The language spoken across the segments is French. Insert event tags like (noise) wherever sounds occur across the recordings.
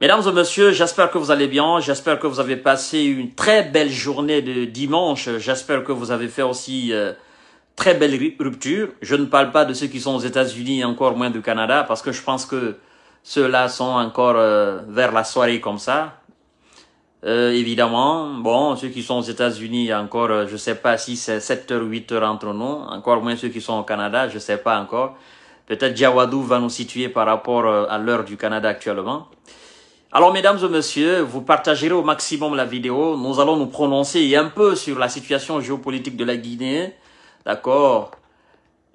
Mesdames et messieurs, j'espère que vous allez bien. J'espère que vous avez passé une très belle journée de dimanche. J'espère que vous avez fait aussi euh, très belle rupture. Je ne parle pas de ceux qui sont aux États-Unis, encore moins du Canada, parce que je pense que ceux-là sont encore euh, vers la soirée comme ça. Euh, évidemment, bon, ceux qui sont aux États-Unis, encore, euh, je sais pas si c'est 7 heures, 8 heures entre nous, encore moins ceux qui sont au Canada, je sais pas encore. Peut-être Djawadou va nous situer par rapport à l'heure du Canada actuellement. Alors, mesdames et messieurs, vous partagerez au maximum la vidéo. Nous allons nous prononcer un peu sur la situation géopolitique de la Guinée. D'accord?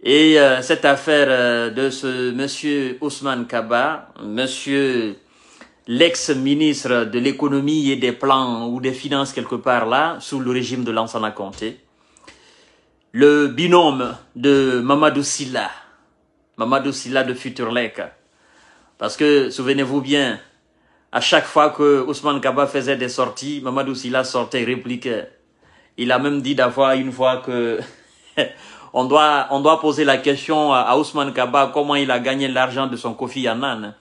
Et euh, cette affaire euh, de ce monsieur Ousmane Kaba, monsieur l'ex-ministre de l'économie et des plans ou des finances quelque part là, sous le régime de Lansana Conté. Le binôme de Mamadou Silla, Mamadou Silla de Futurlek. Parce que, souvenez-vous bien, à chaque fois que Ousmane Kaba faisait des sorties, Mamadou Silla sortait et répliquait. Il a même dit d'avoir une fois que (laughs) on doit, on doit poser la question à, Ousmane Kaba comment il a gagné l'argent de son Kofi Annan.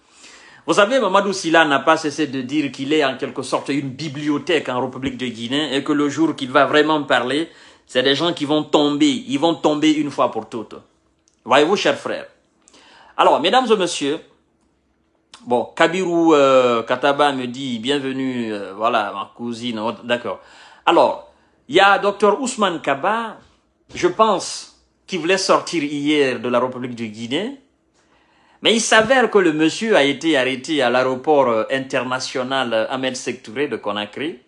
Vous savez, Mamadou Silla n'a pas cessé de dire qu'il est en quelque sorte une bibliothèque en République de Guinée et que le jour qu'il va vraiment parler, c'est des gens qui vont tomber, ils vont tomber une fois pour toutes. Voyez-vous, chers frères. Alors, mesdames et messieurs, Bon, Kabiru euh, Kataba me dit bienvenue, euh, voilà, ma cousine, oh, d'accord. Alors, il y a docteur Ousmane Kaba, je pense, qui voulait sortir hier de la République de Guinée, mais il s'avère que le monsieur a été arrêté à l'aéroport euh, international Ahmed Sektouré de Conakry,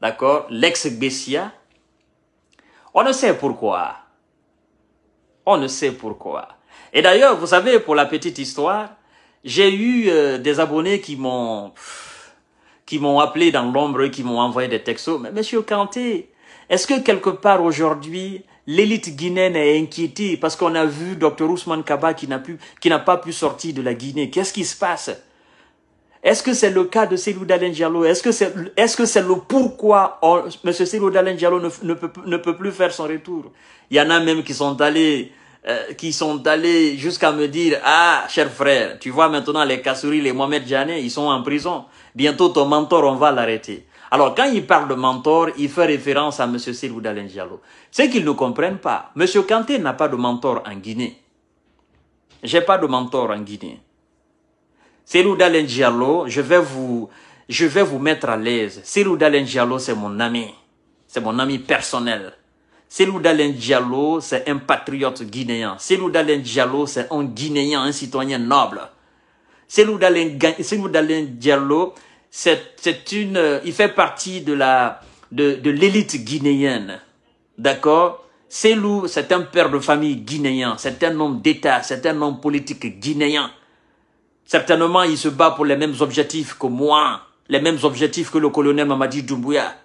d'accord, l'ex-Bessia. On ne sait pourquoi. On ne sait pourquoi. Et d'ailleurs, vous savez, pour la petite histoire, j'ai eu euh, des abonnés qui m'ont qui m'ont appelé dans l'ombre, qui m'ont envoyé des textos. Mais Monsieur Kanté, est-ce que quelque part aujourd'hui, l'élite guinéenne est inquiétée parce qu'on a vu Dr Ousmane Kaba qui n'a pu, qui n'a pas pu sortir de la Guinée? Qu'est-ce qui se passe? Est-ce que c'est le cas de Selou Dalen Diallo? Est-ce que c'est, est-ce que c'est le pourquoi M. Monsieur Selou Dalen Diallo ne, ne, peut, ne peut plus faire son retour? Il y en a même qui sont allés euh, qui sont allés jusqu'à me dire ah cher frère tu vois maintenant les Kassouri les Mohamed Djane ils sont en prison. Bientôt ton mentor on va l'arrêter alors quand il parle de mentor il fait référence à Selou Dalen Diallo. C'est qu'ils ne comprennent pas monsieur Kanté n'a pas de mentor en Guinée. J'ai pas de mentor en Guinée. Dalen Diallo je vais vous je vais vous mettre à l'aise. Dalen Diallo c'est mon ami. C'est mon ami personnel Selou Dalen Diallo, c'est un patriote guinéen. Selou Dalen Diallo, c'est un Guinéen, un citoyen noble. Selou Dalen, Diallo, c'est une, il fait partie de la, de, de l'élite guinéenne. D'accord? Selou, c'est un père de famille guinéen. C'est un homme d'État. C'est un homme politique guinéen. Certainement, il se bat pour les mêmes objectifs que moi. Les mêmes objectifs que le colonel Mamadi Doumbouya.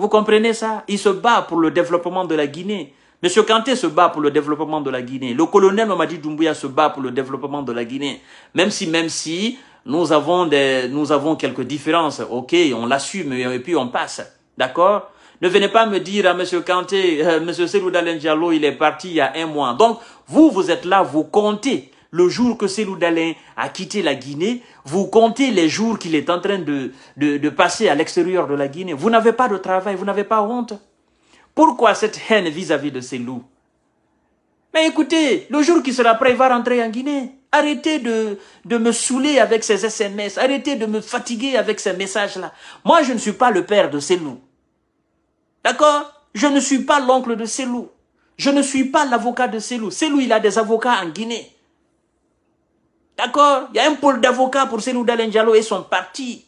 Vous comprenez ça? Il se bat pour le développement de la Guinée. Monsieur Kanté se bat pour le développement de la Guinée. Le colonel Mamadi Doumbouya se bat pour le développement de la Guinée. Même si, même si nous avons des, nous avons quelques différences, ok, on l'assume et puis on passe. D'accord? Ne venez pas me dire à Monsieur Kanté, euh, Monsieur Selou Diallo, il est parti il y a un mois. Donc, vous, vous êtes là, vous comptez le jour que Selou Dalin a quitté la Guinée, vous comptez les jours qu'il est en train de, de, passer à l'extérieur de la Guinée. Vous n'avez pas de travail, vous n'avez pas honte. Pourquoi cette haine vis-à-vis de Selou Mais écoutez, le jour qui sera prêt, il va rentrer en Guinée. Arrêtez de, de me saouler avec ces SMS. Arrêtez de me fatiguer avec ces messages-là. Moi, je ne suis pas le père de Selou. D'accord? Je ne suis pas l'oncle de Selou. Je ne suis pas l'avocat de Selou. Selou, il a des avocats en Guinée. D'accord? Il y a un pôle d'avocats pour Selou Dalen Diallo et son parti.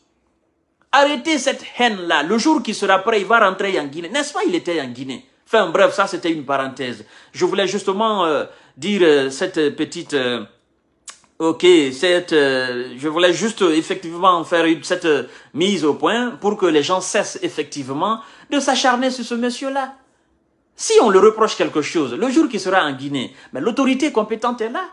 Arrêtez cette haine-là. Le jour qui sera prêt, il va rentrer en Guinée. N'est-ce pas, il était en Guinée Enfin, bref, ça, c'était une parenthèse. Je voulais justement euh, dire euh, cette petite... Euh, ok, cette, je voulais juste effectivement faire cette mise au point pour que les gens cessent effectivement de s'acharner sur ce monsieur-là. Si on le reproche quelque chose, le jour qui sera en Guinée, mais l'autorité compétente est là.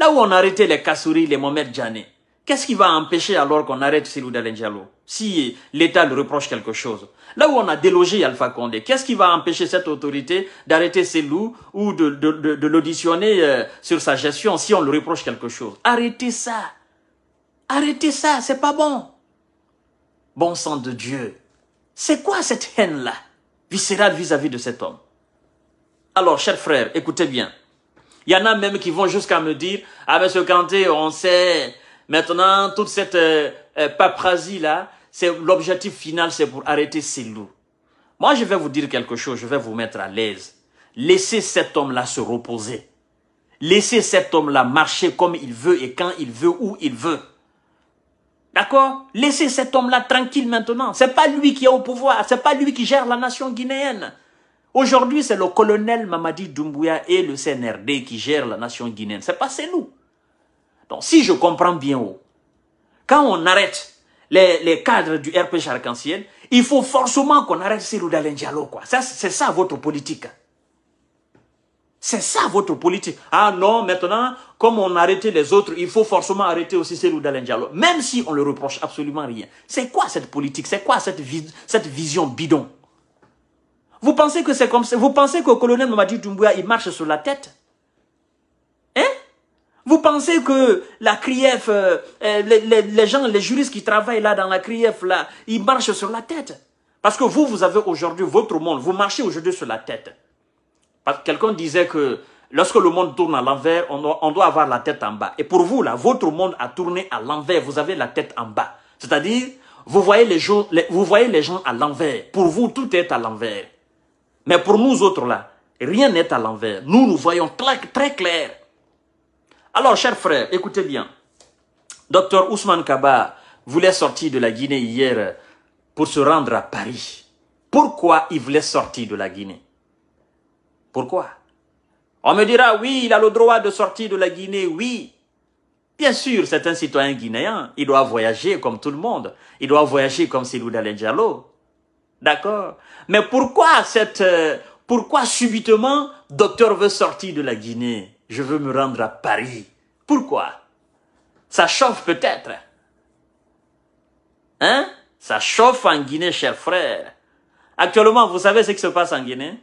Là où on a arrêté les Kassouri, les Mohamed Djane, qu'est-ce qui va empêcher alors qu'on arrête Silou Diallo? Si l'État lui reproche quelque chose. Là où on a délogé Alpha Condé, qu'est-ce qui va empêcher cette autorité d'arrêter Selou ou de, de, de, l'auditionner euh, sur sa gestion si on lui reproche quelque chose? Arrêtez ça. Arrêtez ça, c'est pas bon. Bon sang de Dieu. C'est quoi cette haine-là, viscérale vis-à-vis de cet homme? Alors, chers frères, écoutez bien. Il y en a même qui vont jusqu'à me dire, ah, monsieur Kanté, on sait, maintenant, toute cette euh, euh, paprasie-là, c'est l'objectif final, c'est pour arrêter ces loups. Moi, je vais vous dire quelque chose, je vais vous mettre à l'aise. Laissez cet homme-là se reposer. Laissez cet homme-là marcher comme il veut et quand il veut, où il veut. D'accord? Laissez cet homme-là tranquille maintenant. C'est pas lui qui est au pouvoir, c'est pas lui qui gère la nation guinéenne. Aujourd'hui, c'est le colonel Mamadi Doumbouya et le CNRD qui gèrent la nation guinéenne. C'est pas c'est nous. Donc, si je comprends bien, oh, quand on arrête les, cadres du RP arc il faut forcément qu'on arrête Cyril Dalen Diallo, quoi. C'est ça votre politique. C'est ça votre politique. Ah non, maintenant, comme on a arrêté les autres, il faut forcément arrêter aussi Cyril Dalen Diallo. Même si on ne le reproche absolument rien. C'est quoi cette politique? C'est quoi cette vision bidon? Vous pensez que c'est comme ça Vous pensez que le colonel Mamadi Doumbouya, il marche sur la tête Hein vous pensez que la CRIEF, euh, euh, les, gens, les juristes qui travaillent là dans la CRIEF, là, ils marchent sur la tête Parce que vous, vous avez aujourd'hui votre monde, vous marchez aujourd'hui sur la tête. Quelqu'un disait que lorsque le monde tourne à l'envers, on doit, on doit avoir la tête en bas. Et pour vous, là, votre monde a tourné à l'envers, vous avez la tête en bas. C'est-à-dire, vous voyez les gens, vous voyez les gens à l'envers. Pour vous, tout est à l'envers. Mais pour nous autres, là, rien n'est à l'envers. Nous, nous voyons très, clair. Alors, chers frères, écoutez bien. Docteur Ousmane Kaba voulait sortir de la Guinée hier pour se rendre à Paris. Pourquoi il voulait sortir de la Guinée? Pourquoi? On me dira, oui, il a le droit de sortir de la Guinée, oui. Bien sûr, c'est un citoyen guinéen. Il doit voyager comme tout le monde. Il doit voyager comme Silou Diallo. D'accord Mais pourquoi cette... Euh, pourquoi subitement, docteur veut sortir de la Guinée? Je veux me rendre à Paris. Pourquoi? Ça chauffe peut-être. Hein? Ça chauffe en Guinée, chers frères. Actuellement, vous savez ce qui se passe en Guinée?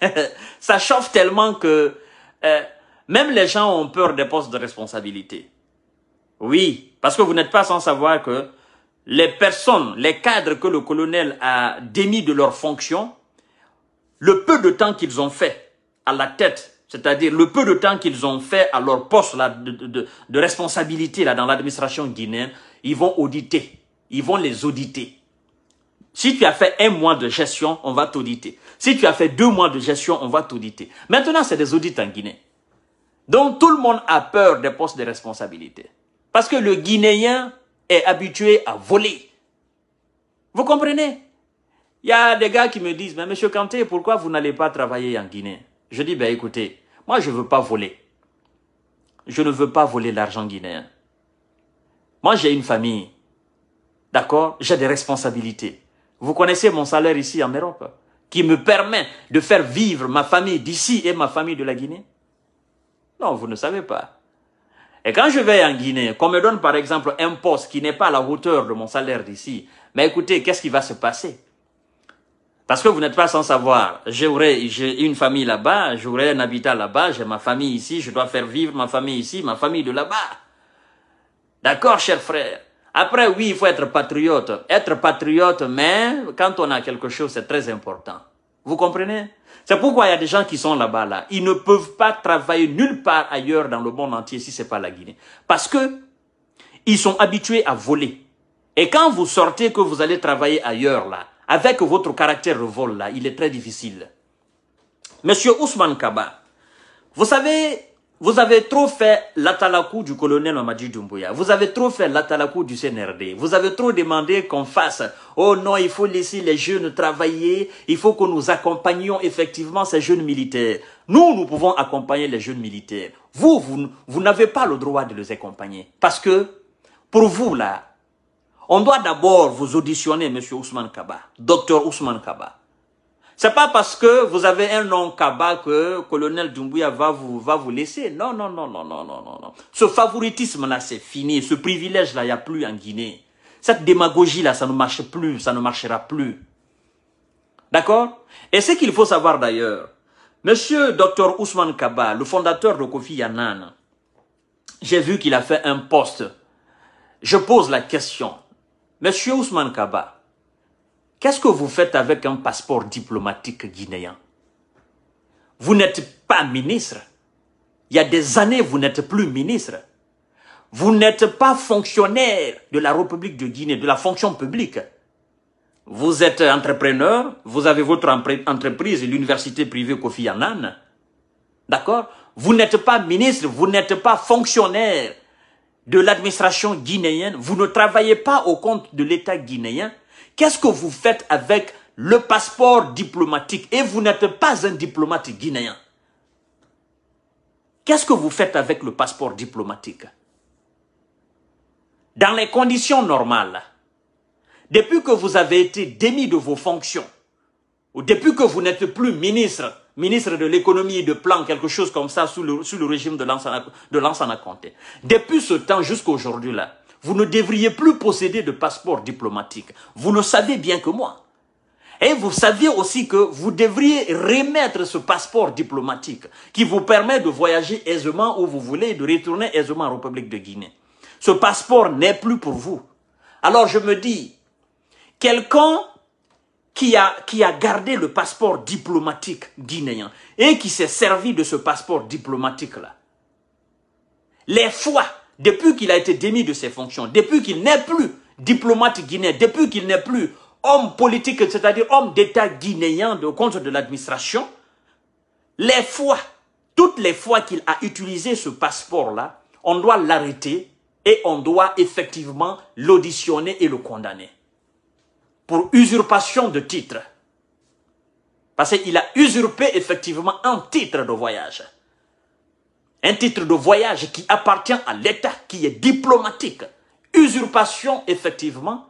(laughs) Ça chauffe tellement que euh, même les gens ont peur des postes de responsabilité. Oui, parce que vous n'êtes pas sans savoir que les personnes, les cadres que le colonel a démis de leurs fonctions, le peu de temps qu'ils ont fait à la tête, c'est-à-dire le peu de temps qu'ils ont fait à leur poste là, de, responsabilité là, dans l'administration guinéenne, ils vont auditer. Ils vont les auditer. Si tu as fait un mois de gestion, on va t'auditer. Si tu as fait deux mois de gestion, on va t'auditer. Maintenant, c'est des audits en Guinée. Donc, tout le monde a peur des postes de responsabilité. Parce que le Guinéen est habitué à voler. Vous comprenez? Il y a des gars qui me disent, mais monsieur Kanté, pourquoi vous n'allez pas travailler en Guinée? Je dis, ben écoutez, moi je ne veux pas voler. Je ne veux pas voler l'argent guinéen. Moi j'ai une famille. D'accord? J'ai des responsabilités. Vous connaissez mon salaire ici en Europe qui me permet de faire vivre ma famille d'ici et ma famille de la Guinée? Non, vous ne savez pas. Et quand je vais en Guinée, qu'on me donne par exemple un poste qui n'est pas à la hauteur de mon salaire d'ici, mais écoutez, qu'est-ce qui va se passer? Parce que vous n'êtes pas sans savoir, j'ai une famille là-bas, j'aurai un habitat là-bas, j'ai ma famille ici, je dois faire vivre ma famille ici, ma famille de là-bas. D'accord, cher frère? Après, oui, il faut être patriote. Être patriote, mais quand on a quelque chose, c'est très important. Vous comprenez? C'est pourquoi il y a des gens qui sont là-bas, là. Ils ne peuvent pas travailler nulle part ailleurs dans le monde entier si ce n'est pas la Guinée. Parce que ils sont habitués à voler. Et quand vous sortez que vous allez travailler ailleurs, là, avec votre caractère revol là, il est très difficile. Monsieur Ousmane Kaba, vous savez, vous avez trop fait l'atalakou du colonel Mamadi Doumbouya. Vous avez trop fait l'atalakou du CNRD. Vous avez trop demandé qu'on fasse, oh non, il faut laisser les jeunes travailler, il faut que nous accompagnions effectivement ces jeunes militaires. Nous, nous pouvons accompagner les jeunes militaires. Vous, vous, n'avez pas le droit de les accompagner. Parce que, pour vous là, on doit d'abord vous auditionner, Monsieur Ousmane Kaba, docteur Ousmane Kaba. C'est pas parce que vous avez un nom Kaba que colonel Doumbouya va vous, va vous laisser. Non, non, non, non, non, non, non. Ce favoritisme-là, c'est fini. Ce privilège-là, il n'y a plus en Guinée. Cette démagogie-là, ça ne marche plus, ça ne marchera plus. D'accord? Et ce qu'il faut savoir d'ailleurs, Monsieur Dr Ousmane Kaba, le fondateur de Kofi Yannan, j'ai vu qu'il a fait un poste. Je pose la question. Monsieur Ousmane Kaba, qu'est-ce que vous faites avec un passeport diplomatique guinéen? Vous n'êtes pas ministre. Il y a des années, vous n'êtes plus ministre. Vous n'êtes pas fonctionnaire de la République de Guinée, de la fonction publique. Vous êtes entrepreneur, vous avez votre entreprise, l'université privée Kofi Annan. D'accord? Vous n'êtes pas ministre, vous n'êtes pas fonctionnaire de l'administration guinéenne, vous ne travaillez pas au compte de l'État guinéen. Qu'est-ce que vous faites avec le passeport diplomatique et vous n'êtes pas un diplomate guinéen. Qu'est-ce que vous faites avec le passeport diplomatique Dans les conditions normales, depuis que vous avez été démis de vos fonctions, ou depuis que vous n'êtes plus ministre, ministre de l'économie et de plan, quelque chose comme ça, sous le, sous le régime de Lansana Conté, depuis ce temps jusqu'à aujourd'hui là, vous ne devriez plus posséder de passeport diplomatique. Vous le savez bien que moi. Et vous saviez aussi que vous devriez remettre ce passeport diplomatique qui vous permet de voyager aisément où vous voulez et de retourner aisément en République de Guinée. Ce passeport n'est plus pour vous. Alors je me dis, quelqu'un qui a, qui a gardé le passeport diplomatique guinéen et qui s'est servi de ce passeport diplomatique-là. Les fois, depuis qu'il a été démis de ses fonctions, depuis qu'il n'est plus diplomate guinéen, depuis qu'il n'est plus homme politique, c'est-à-dire homme d'État guinéen de compte de l'administration, les fois, toutes les fois qu'il a utilisé ce passeport-là, on doit l'arrêter et on doit effectivement l'auditionner et le condamner pour usurpation de titre. Parce qu'il a usurpé effectivement un titre de voyage. Un titre de voyage qui appartient à l'État, qui est diplomatique. Usurpation, effectivement,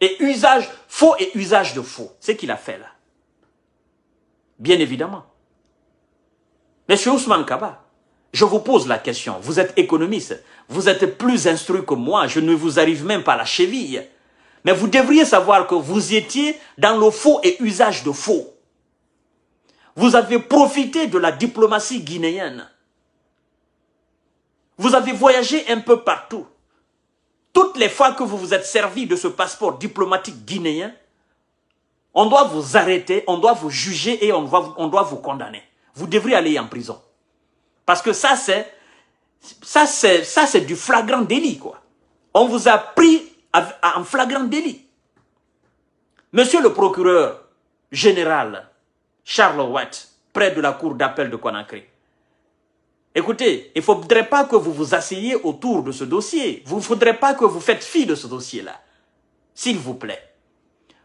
et usage, faux et usage de faux. C'est ce qu'il a fait là. Bien évidemment. Monsieur Ousmane Kaba, je vous pose la question. Vous êtes économiste. Vous êtes plus instruit que moi. Je ne vous arrive même pas à la cheville. Mais vous devriez savoir que vous étiez dans le faux et usage de faux. Vous avez profité de la diplomatie guinéenne. Vous avez voyagé un peu partout. Toutes les fois que vous vous êtes servi de ce passeport diplomatique guinéen, on doit vous arrêter, on doit vous juger et on doit, vous condamner. Vous devriez aller en prison. Parce que ça, c'est ça c'est ça c'est du flagrant délit quoi. On vous a pris en flagrant délit. Monsieur le procureur général Charles Watt, près de la cour d'appel de Conakry, écoutez, il ne faudrait pas que vous vous asseyez autour de ce dossier. Vous ne faudrait pas que vous faites fi de ce dossier-là. S'il vous plaît.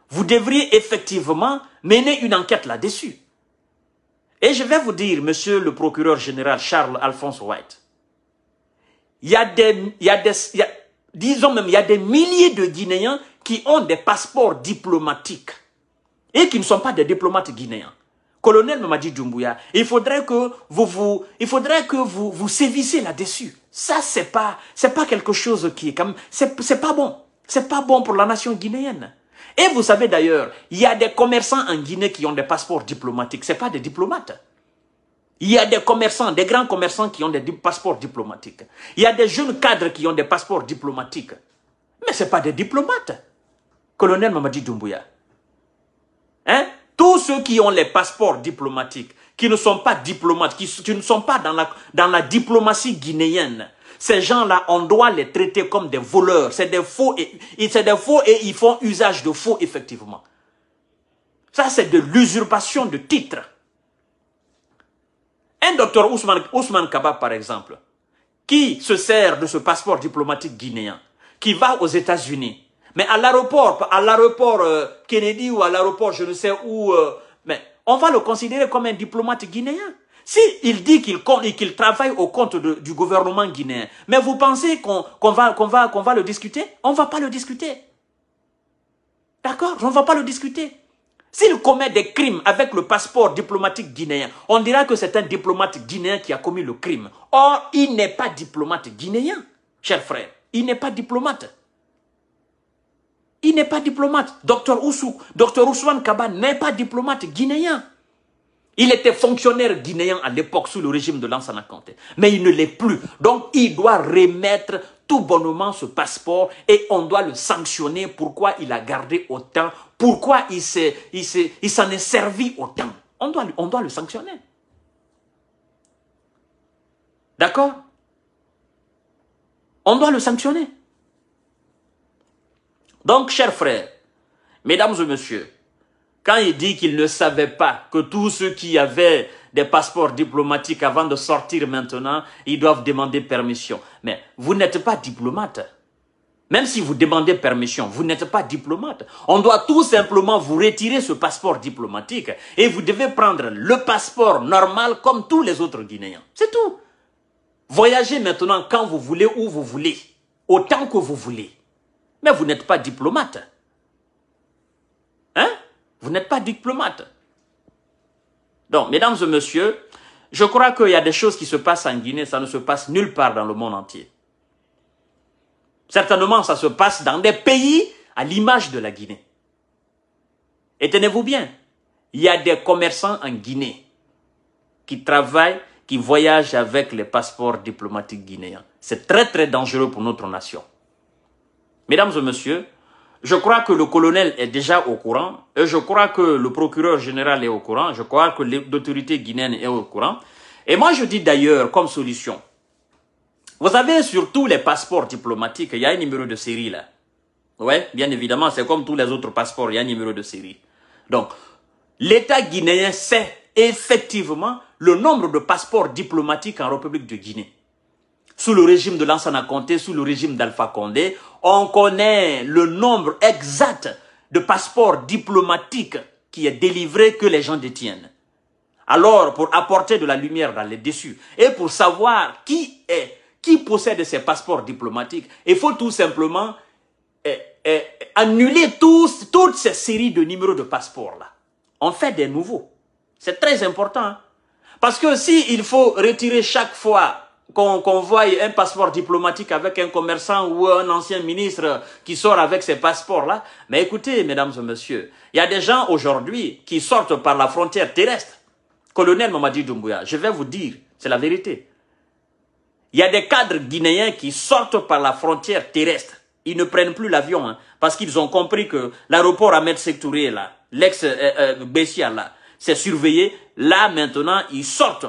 Vous devriez effectivement mener une enquête là-dessus. Et je vais vous dire, monsieur le procureur général Charles Alphonse White, il il disons même, il y a des milliers de Guinéens qui ont des passeports diplomatiques et qui ne sont pas des diplomates guinéens. Colonel Mamadi Doumbouya, il faudrait que vous vous, il faudrait que vous vous sévissiez là-dessus. Ça, c'est pas, c'est pas quelque chose qui est comme, c'est, c'est pas bon. C'est pas bon pour la nation guinéenne. Et vous savez d'ailleurs, il y a des commerçants en Guinée qui ont des passeports diplomatiques. C'est pas des diplomates. Il y a des commerçants, des grands commerçants qui ont des passeports diplomatiques. Il y a des jeunes cadres qui ont des passeports diplomatiques. Mais ce pas des diplomates. Colonel Mamadi Doumbouya. Hein? Ceux qui ont les passeports diplomatiques, qui ne sont pas diplomates, qui, ne sont pas dans la, dans la diplomatie guinéenne, ces gens-là, on doit les traiter comme des voleurs. C'est des faux et, c'est des faux et ils font usage de faux, effectivement. Ça, c'est de l'usurpation de titres. Un docteur Ousmane, Ousmane Kaba, par exemple, qui se sert de ce passeport diplomatique guinéen, qui va aux États-Unis, mais à l'aéroport, à l'aéroport euh, Kennedy ou à l'aéroport je ne sais où, euh, mais on va le considérer comme un diplomate guinéen. S'il il dit qu'il travaille au compte du gouvernement guinéen, mais vous pensez qu'on va, va, qu'on va le discuter? On ne va pas le discuter. D'accord? On ne va pas le discuter. S'il commet des crimes avec le passeport diplomatique guinéen, on dira que c'est un diplomate guinéen qui a commis le crime. Or, il n'est pas diplomate guinéen, cher frère. Il n'est pas diplomate. Il n'est pas diplomate. Docteur Oussou, Docteur Ousmane Kaba n'est pas diplomate guinéen. Il était fonctionnaire guinéen à l'époque sous le régime de Lansana Conté. Mais il ne l'est plus. Donc, il doit remettre tout bonnement ce passeport et on doit le sanctionner. Pourquoi il a gardé autant? Pourquoi il s'en il il est servi autant? On doit, on doit le sanctionner. D'accord? On doit le sanctionner. Donc, chers frères, mesdames et messieurs, quand il dit qu'il ne savait pas que tous ceux qui avaient des passeports diplomatiques avant de sortir maintenant, ils doivent demander permission. Mais vous n'êtes pas diplomate. Même si vous demandez permission, vous n'êtes pas diplomate. On doit tout simplement vous retirer ce passeport diplomatique et vous devez prendre le passeport normal comme tous les autres Guinéens. C'est tout. Voyagez maintenant quand vous voulez, où vous voulez, autant que vous voulez. Mais vous n'êtes pas diplomate. Hein? Vous n'êtes pas diplomate. Donc, mesdames et messieurs, je crois qu'il y a des choses qui se passent en Guinée, ça ne se passe nulle part dans le monde entier. Certainement, ça se passe dans des pays à l'image de la Guinée. Et tenez-vous bien, il y a des commerçants en Guinée qui travaillent, qui voyagent avec les passeports diplomatiques guinéens. C'est très très dangereux pour notre nation. Mesdames et messieurs, je crois que le colonel est déjà au courant, et je crois que le procureur général est au courant, je crois que l'autorité guinéenne est au courant. Et moi je dis d'ailleurs comme solution, vous avez sur tous les passeports diplomatiques, il y a un numéro de série là. Oui, bien évidemment, c'est comme tous les autres passeports, il y a un numéro de série. Donc, l'État guinéen sait effectivement le nombre de passeports diplomatiques en République de Guinée. Sous le régime de Lansana Conté, sous le régime d'Alpha Condé, on connaît le nombre exact de passeports diplomatiques qui est délivré que les gens détiennent. Alors, pour apporter de la lumière dans les dessus et pour savoir qui est qui possède ces passeports diplomatiques, il faut tout simplement eh, eh, annuler toutes ces séries de numéros de passeports-là. On fait des nouveaux. C'est très important. Hein. Parce que si il faut retirer chaque fois qu'on voit un passeport diplomatique avec un commerçant ou un ancien ministre qui sort avec ces passeports-là, mais écoutez, mesdames et messieurs, il y a des gens aujourd'hui qui sortent par la frontière terrestre. Colonel Mamadi Doumbouya, je vais vous dire, c'est la vérité. Il y a des cadres guinéens qui sortent par la frontière terrestre. Ils ne prennent plus l'avion hein, parce qu'ils ont compris que l'aéroport Ahmed Sektouré, là, l'ex-Bessia, là, c'est surveillé. Là, maintenant, ils sortent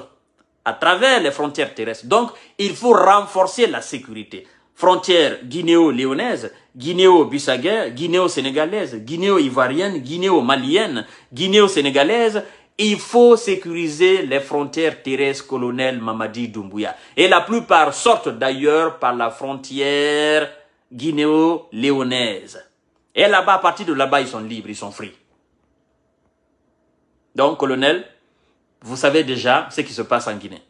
à travers les frontières terrestres. Donc, il faut renforcer la sécurité. Frontière guinéo-léonaise, guinéo-bissaguaise, guinéo-sénégalaise, guinéo-ivoirienne, guinéo-malienne, guinéo-sénégalaise, il faut sécuriser les frontières terrestres, colonel Mamadi Doumbouya. Et la plupart sortent d'ailleurs par la frontière guinéo-léonaise. Et là-bas, à partir de là-bas, ils sont libres, ils sont free. Donc, colonel, vous savez déjà ce qui se passe en Guinée.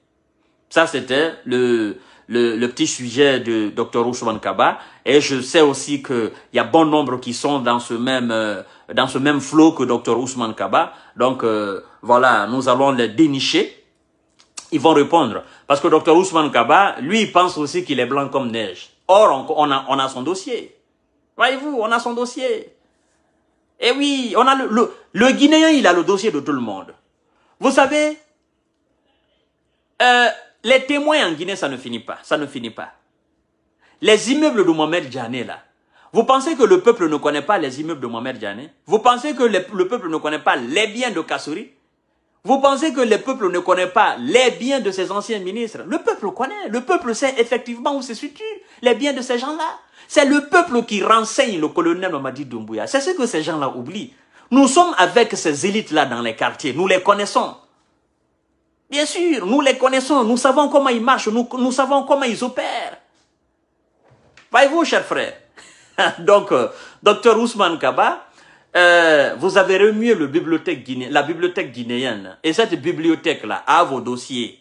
Ça, c'était le, le, petit sujet de Dr Ousmane Kaba. Et je sais aussi qu'il y a bon nombre qui sont dans ce même, euh, dans ce même flot que Dr Ousmane Kaba. Donc, euh, voilà, nous allons les dénicher. Ils vont répondre. Parce que Dr Ousmane Kaba, lui, il pense aussi qu'il est blanc comme neige. Or, on, a, on a son dossier. Voyez-vous, on a son dossier. Et oui, on a le, le, le Guinéen, il a le dossier de tout le monde. Vous savez, euh, les témoins en Guinée, ça ne finit pas. Ça ne finit pas. Les immeubles de Mohamed Djane, là. Vous pensez que le peuple ne connaît pas les immeubles de Mohamed Djane Vous pensez que le, peuple ne connaît pas les biens de Kassouri? Vous pensez que le peuple ne connaît pas les biens de ses anciens ministres? Le peuple connaît. Le peuple sait effectivement où se situent les biens de ces gens-là. C'est le peuple qui renseigne le colonel Mamadi Doumbouya. C'est ce que ces gens-là oublient. Nous sommes avec ces élites-là dans les quartiers. Nous les connaissons. Bien sûr, nous les connaissons, nous savons comment ils marchent, nous, nous savons comment ils opèrent. Voyez-vous, chers frères? (laughs) Donc, euh, docteur Ousmane Kaba, euh, vous avez remué le la bibliothèque guinéenne. Et cette bibliothèque-là a vos dossiers.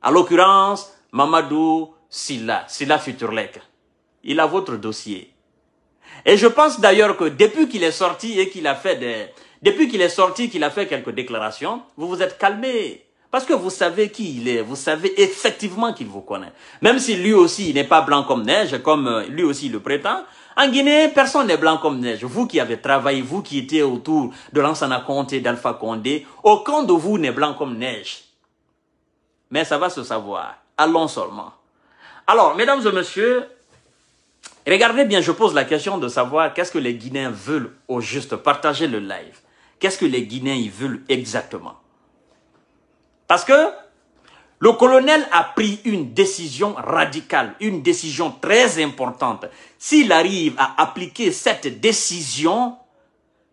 À l'occurrence, Mamadou Silla, Silla Futurlek. Il a votre dossier. Et je pense d'ailleurs que depuis qu'il est sorti et qu'il a fait des... Depuis qu'il est sorti, qu'il a fait quelques déclarations, vous vous êtes calmé. Parce que vous savez qui il est, vous savez effectivement qu'il vous connaît. Même si lui aussi n'est pas blanc comme neige, comme euh, lui aussi le prétend, en Guinée, personne n'est blanc comme neige. Vous qui avez travaillé, vous qui étiez autour de Lansana Conté, d'Alpha Condé, aucun de vous n'est blanc comme neige. Mais ça va se savoir. Allons seulement. Alors, mesdames et messieurs, Regardez bien, je pose la question de savoir qu'est-ce que les Guinéens veulent au juste. Partagez le live. Qu'est-ce que les Guinéens ils veulent exactement? Parce que le colonel a pris une décision radicale, une décision très importante. S'il arrive à appliquer cette décision,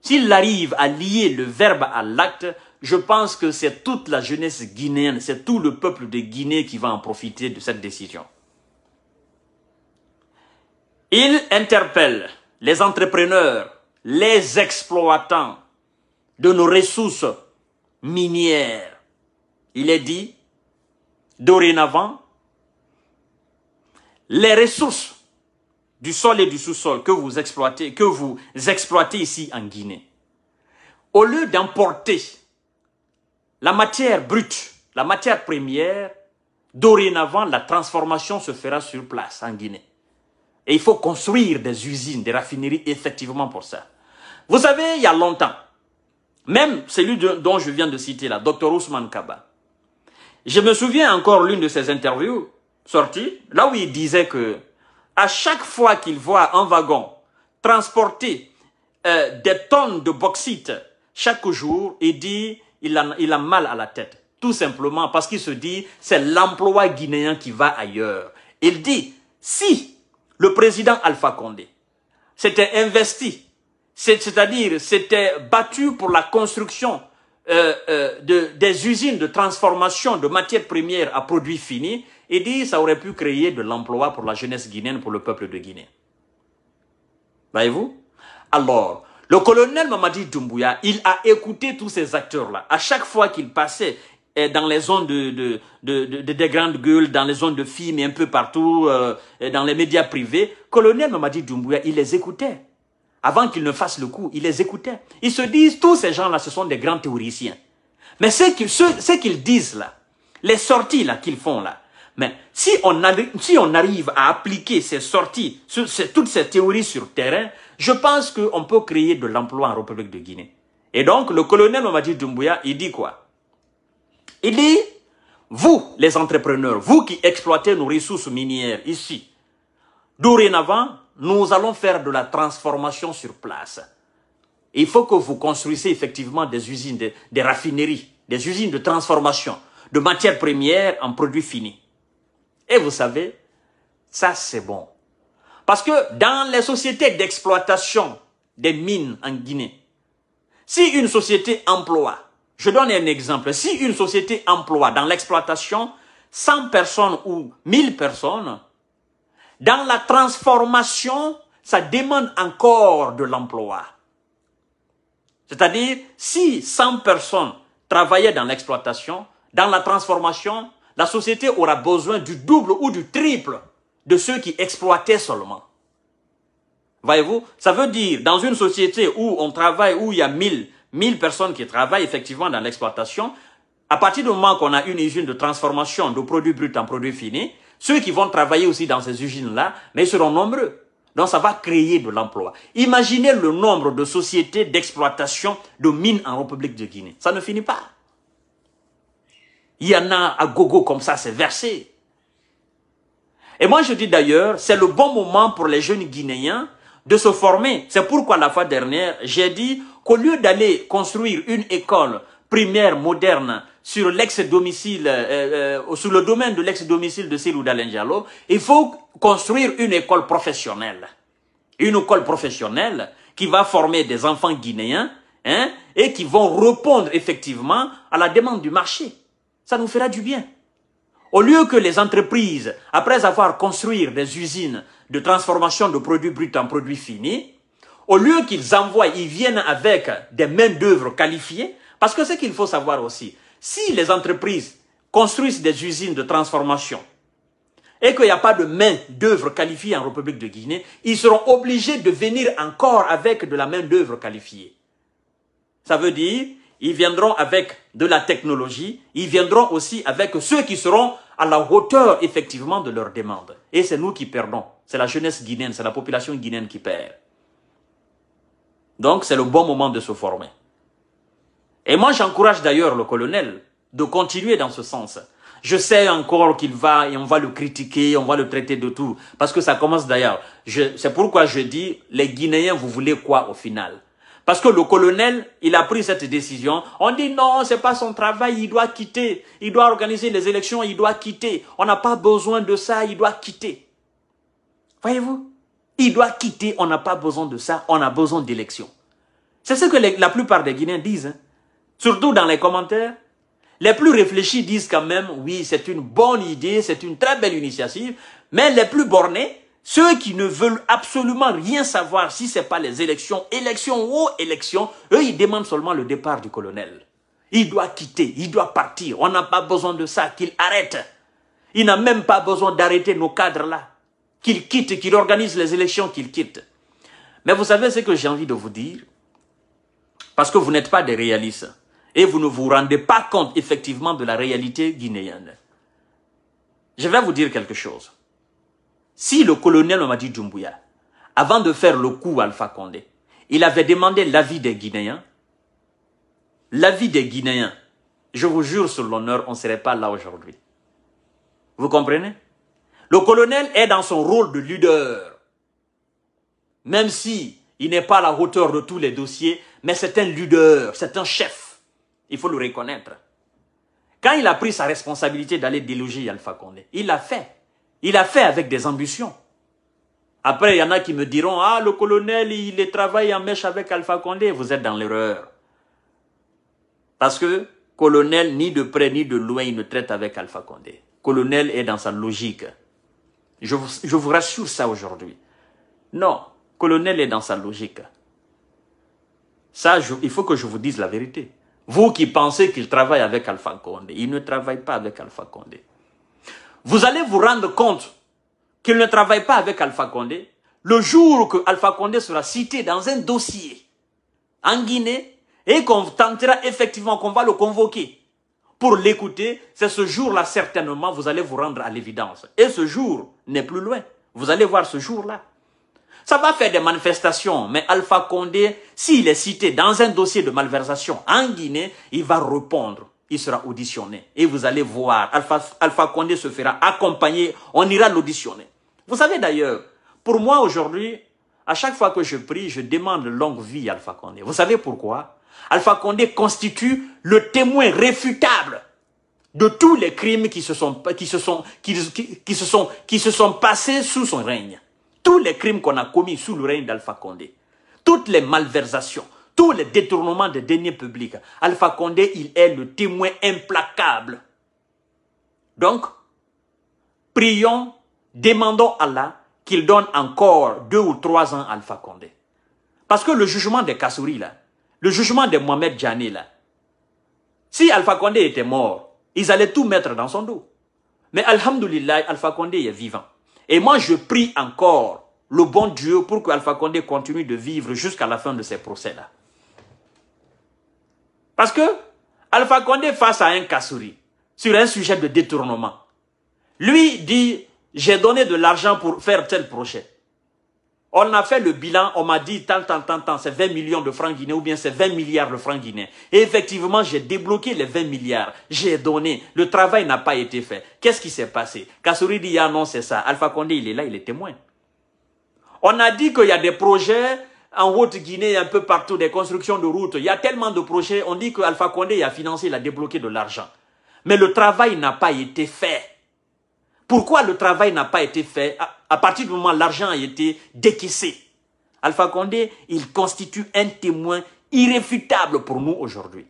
s'il arrive à lier le verbe à l'acte, je pense que c'est toute la jeunesse guinéenne, c'est tout le peuple de Guinée qui va en profiter de cette décision. Il interpelle les entrepreneurs, les exploitants de nos ressources minières. Il est dit, dorénavant, les ressources du sol et du sous-sol que vous exploitez, que vous exploitez ici en Guinée, au lieu d'importer la matière brute, la matière première, dorénavant, la transformation se fera sur place en Guinée. Et il faut construire des usines, des raffineries effectivement pour ça. Vous savez, il y a longtemps, même celui dont je viens de citer là, Dr Ousmane Kaba, je me souviens encore l'une de ses interviews sorties, là où il disait que à chaque fois qu'il voit un wagon transporter euh, des tonnes de bauxite chaque jour, il dit a, il a mal à la tête. Tout simplement parce qu'il se dit c'est l'emploi guinéen qui va ailleurs. Il dit si le président Alpha Condé s'était investi, c'est-à-dire s'était battu pour la construction euh, euh, de, des usines de transformation de matières premières à produits finis, il dit ça aurait pu créer de l'emploi pour la jeunesse guinéenne, pour le peuple de Guinée. Voyez-vous? Alors, le colonel Mamadi Doumbouya, il a écouté tous ces acteurs-là. À chaque fois qu'il passait et dans les zones de, de, de, de, des grandes gueules, dans les zones de films et un peu partout, euh, dans les médias privés, colonel Mamadi Doumbouya, il les écoutait. Avant qu'ils ne fassent le coup, il les écoutait. Ils se disent, tous ces gens-là, ce sont des grands théoriciens. Mais ce qu'ils ce, qu'ils disent là, les sorties là qu'ils font là, mais si on, arrive, si on arrive à appliquer ces sorties, toutes ces théories sur terrain, je pense qu'on peut créer de l'emploi en République de Guinée. Et donc, le colonel Mamadi Doumbouya, il dit quoi? Il dit, vous, les entrepreneurs, vous qui exploitez nos ressources minières ici, dorénavant, nous allons faire de la transformation sur place. Il faut que vous construisez effectivement des usines, des, raffineries, des usines de transformation de matières premières en produits finis. Et vous savez, ça c'est bon. Parce que dans les sociétés d'exploitation des mines en Guinée, si une société emploie je donne un exemple. Si une société emploie dans l'exploitation 100 personnes ou 1000 personnes, dans la transformation, ça demande encore de l'emploi. C'est-à-dire, si 100 personnes travaillaient dans l'exploitation, dans la transformation, la société aura besoin du double ou du triple de ceux qui exploitaient seulement. Voyez-vous, ça veut dire, dans une société où on travaille, où il y a 1000 1000 personnes qui travaillent effectivement dans l'exploitation, à partir du moment qu'on a une usine de transformation de produits bruts en produits finis, ceux qui vont travailler aussi dans ces usines-là, mais ils seront nombreux. Donc ça va créer de l'emploi. Imaginez le nombre de sociétés d'exploitation de mines en République de Guinée. Ça ne finit pas. Il y en a à gogo comme ça, c'est versé. Et moi je dis d'ailleurs, c'est le bon moment pour les jeunes Guinéens de se former. C'est pourquoi la fois dernière, j'ai dit qu'au lieu d'aller construire une école primaire moderne sur l'ex-domicile, euh, euh, sur le domaine de l'ex-domicile de Silou Dalenjalo, il faut construire une école professionnelle. Une école professionnelle qui va former des enfants guinéens hein, et qui vont répondre effectivement à la demande du marché. Ça nous fera du bien. Au lieu que les entreprises, après avoir construit des usines de transformation de produits bruts en produits finis, au lieu qu'ils envoient, ils viennent avec des mains-d'œuvre qualifiées, parce que ce qu'il faut savoir aussi, si les entreprises construisent des usines de transformation et qu'il n'y a pas de main-d'œuvre qualifiée en République de Guinée, ils seront obligés de venir encore avec de la main-d'œuvre qualifiée. Ça veut dire, ils viendront avec de la technologie, ils viendront aussi avec ceux qui seront à la hauteur effectivement de leurs demandes. Et c'est nous qui perdons. C'est la jeunesse guinéenne, c'est la population guinéenne qui perd. Donc c'est le bon moment de se former. Et moi j'encourage d'ailleurs le colonel de continuer dans ce sens. Je sais encore qu'il va et on va le critiquer, on va le traiter de tout. Parce que ça commence d'ailleurs. C'est pourquoi je dis, les Guinéens, vous voulez quoi au final? Parce que le colonel, il a pris cette décision. On dit non, c'est pas son travail, il doit quitter. Il doit organiser les élections, il doit quitter. On n'a pas besoin de ça, il doit quitter. Voyez-vous? Il doit quitter, on n'a pas besoin de ça, on a besoin d'élections. C'est ce que la plupart des Guinéens disent. Hein. Surtout dans les commentaires. Les plus réfléchis disent quand même, oui, c'est une bonne idée, c'est une très belle initiative. Mais les plus bornés, ceux qui ne veulent absolument rien savoir si ce n'est pas les élections, élections ou élections, eux, ils demandent seulement le départ du colonel. Il doit quitter, il doit partir. On n'a pas besoin de ça, qu'il arrête. Il n'a même pas besoin d'arrêter nos cadres-là. Qu'il quitte, qu'il organise les élections, qu'il quitte. Mais vous savez ce que j'ai envie de vous dire? Parce que vous n'êtes pas des réalistes. Et vous ne vous rendez pas compte effectivement de la réalité guinéenne. Je vais vous dire quelque chose. Si le colonel Mamadi Doumbouya, avant de faire le coup Alpha Condé, il avait demandé l'avis des Guinéens, l'avis des Guinéens, je vous jure sur l'honneur, on ne serait pas là aujourd'hui. Vous comprenez? Le colonel est dans son rôle de leader. Même si il n'est pas à la hauteur de tous les dossiers, mais c'est un leader, c'est un chef. Il faut le reconnaître. Quand il a pris sa responsabilité d'aller déloger Alpha Condé, il l'a fait. Il a fait avec des ambitions. Après, il y en a qui me diront, ah, le colonel, il travaille en mèche avec Alpha Condé. Vous êtes dans l'erreur. Parce que colonel, ni de près ni de loin, il ne traite avec Alpha Condé. Colonel est dans sa logique. Je vous, rassure ça aujourd'hui. Non, colonel est dans sa logique. Ça, il faut que je vous dise la vérité. Vous qui pensez qu'il travaille avec Alpha Condé, il ne travaille pas avec Alpha Condé vous allez vous rendre compte qu'il ne travaille pas avec Alpha Condé le jour que Alpha Condé sera cité dans un dossier en Guinée et qu'on tentera effectivement qu'on va le convoquer pour l'écouter, c'est ce jour-là certainement vous allez vous rendre à l'évidence. Et ce jour n'est plus loin. Vous allez voir ce jour-là. Ça va faire des manifestations, mais Alpha Condé, s'il est cité dans un dossier de malversation en Guinée, il va répondre il sera auditionné. Et vous allez voir, Alpha, Condé se fera accompagner, on ira l'auditionner. Vous savez d'ailleurs, pour moi aujourd'hui, à chaque fois que je prie, je demande longue vie à Alpha Condé. Vous savez pourquoi? Alpha Condé constitue le témoin réfutable de tous les crimes qui se sont, passés sous son règne. Tous les crimes qu'on a commis sous le règne d'Alpha Condé. Toutes les malversations, tous les détournements des deniers publics. Alpha Condé, il est le témoin implacable. Donc, prions, demandons à Allah qu'il donne encore deux ou trois ans à Alpha Condé. Parce que le jugement des Kassouri, là, le jugement de Mohamed Djani, là, si Alpha Condé était mort, ils allaient tout mettre dans son dos. Mais Alhamdulillah, Alpha Condé est vivant. Et moi, je prie encore le bon Dieu pour que Alpha Condé continue de vivre jusqu'à la fin de ces procès-là. Parce que Alpha Condé face à un Kassouri sur un sujet de détournement, lui dit, j'ai donné de l'argent pour faire tel projet. On a fait le bilan, on m'a dit tant, tant, tant, tant, c'est 20 millions de francs guinéens ou bien c'est 20 milliards de francs guinéens. Et effectivement, j'ai débloqué les 20 milliards. J'ai donné. Le travail n'a pas été fait. Qu'est-ce qui s'est passé? Kassouri dit, ah non, c'est ça. Alpha Condé, il est là, il est témoin. On a dit qu'il y a des projets en Haute-Guinée, un peu partout, des constructions de routes. Il y a tellement de projets. On dit que Alpha Condé a financé, il a débloqué de l'argent. Mais le travail n'a pas été fait. Pourquoi le travail n'a pas été fait? À, partir du moment où l'argent a été décaissé Alpha Condé, il constitue un témoin irréfutable pour nous aujourd'hui.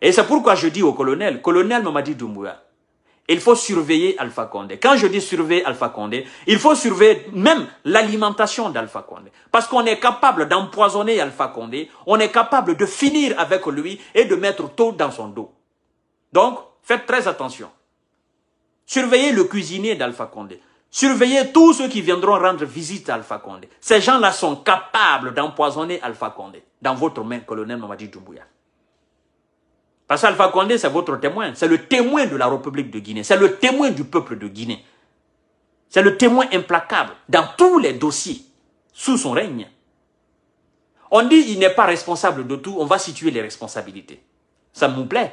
Et c'est pourquoi je dis au colonel, colonel Mamadi Doumbouya, il faut surveiller Alpha Condé. Quand je dis surveiller Alpha Condé, il faut surveiller même l'alimentation d'Alpha Condé. Parce qu'on est capable d'empoisonner Alpha Condé, on est capable de finir avec lui et de mettre tout dans son dos. Donc, faites très attention. Surveillez le cuisinier d'Alpha Condé. Surveillez tous ceux qui viendront rendre visite à Alpha Condé. Ces gens-là sont capables d'empoisonner Alpha Condé. Dans votre main, colonel Mamadi Doumbouya. Parce qu'Alpha Condé, c'est votre témoin. C'est le témoin de la République de Guinée. C'est le témoin du peuple de Guinée. C'est le témoin implacable dans tous les dossiers sous son règne. On dit il n'est pas responsable de tout, on va situer les responsabilités. Ça me plaît.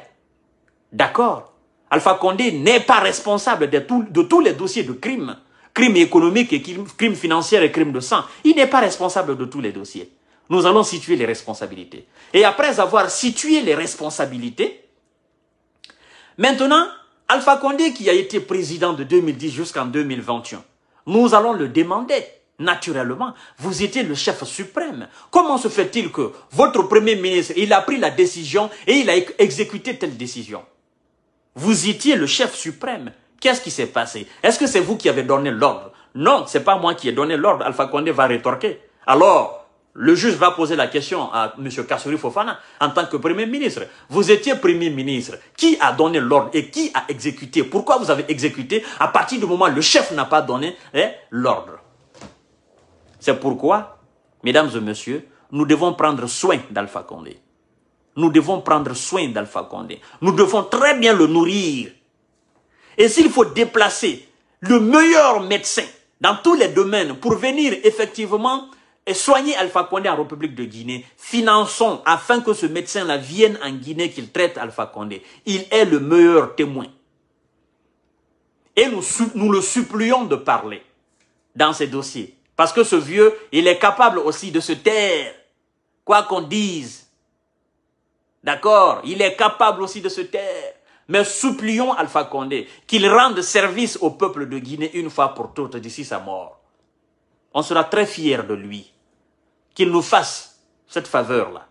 D'accord. Alpha Condé n'est pas responsable de, de tous les dossiers de crimes, crimes économiques et crimes financiers et crimes de sang. Il n'est pas responsable de tous les dossiers. Nous allons situer les responsabilités. Et après avoir situé les responsabilités, maintenant, Alpha Condé qui a été président de 2010 jusqu'en 2021, nous allons le demander naturellement. Vous étiez le chef suprême. Comment se fait-il que votre premier ministre, il a pris la décision et il a exécuté telle décision? Vous étiez le chef suprême. Qu'est-ce qui s'est passé? Est-ce que c'est vous qui avez donné l'ordre? Non, c'est pas moi qui ai donné l'ordre. Alpha Condé va rétorquer. Alors, le juge va poser la question à M. Kassouri Fofana en tant que Premier ministre. Vous étiez Premier ministre. Qui a donné l'ordre et qui a exécuté? Pourquoi vous avez exécuté? À partir du moment où le chef n'a pas donné hein, l'ordre C'est pourquoi, mesdames et messieurs, nous devons prendre soin d'Alpha Condé. Nous devons prendre soin d'Alpha Condé. Nous devons très bien le nourrir. Et s'il faut déplacer le meilleur médecin dans tous les domaines pour venir effectivement soigner Alpha Condé en République de Guinée. Finançons afin que ce médecin-là vienne en Guinée qu'il traite Alpha Condé. Il est le meilleur témoin. Et nous, nous le supplions de parler dans ces dossiers. Parce que ce vieux, il est capable aussi de se taire, quoi qu'on dise. D'accord? Il est capable aussi de se taire. Mais supplions Alpha Condé qu'il rende service au peuple de Guinée une fois pour toutes d'ici sa mort. On sera très fiers de lui qu'il nous fasse cette faveur-là,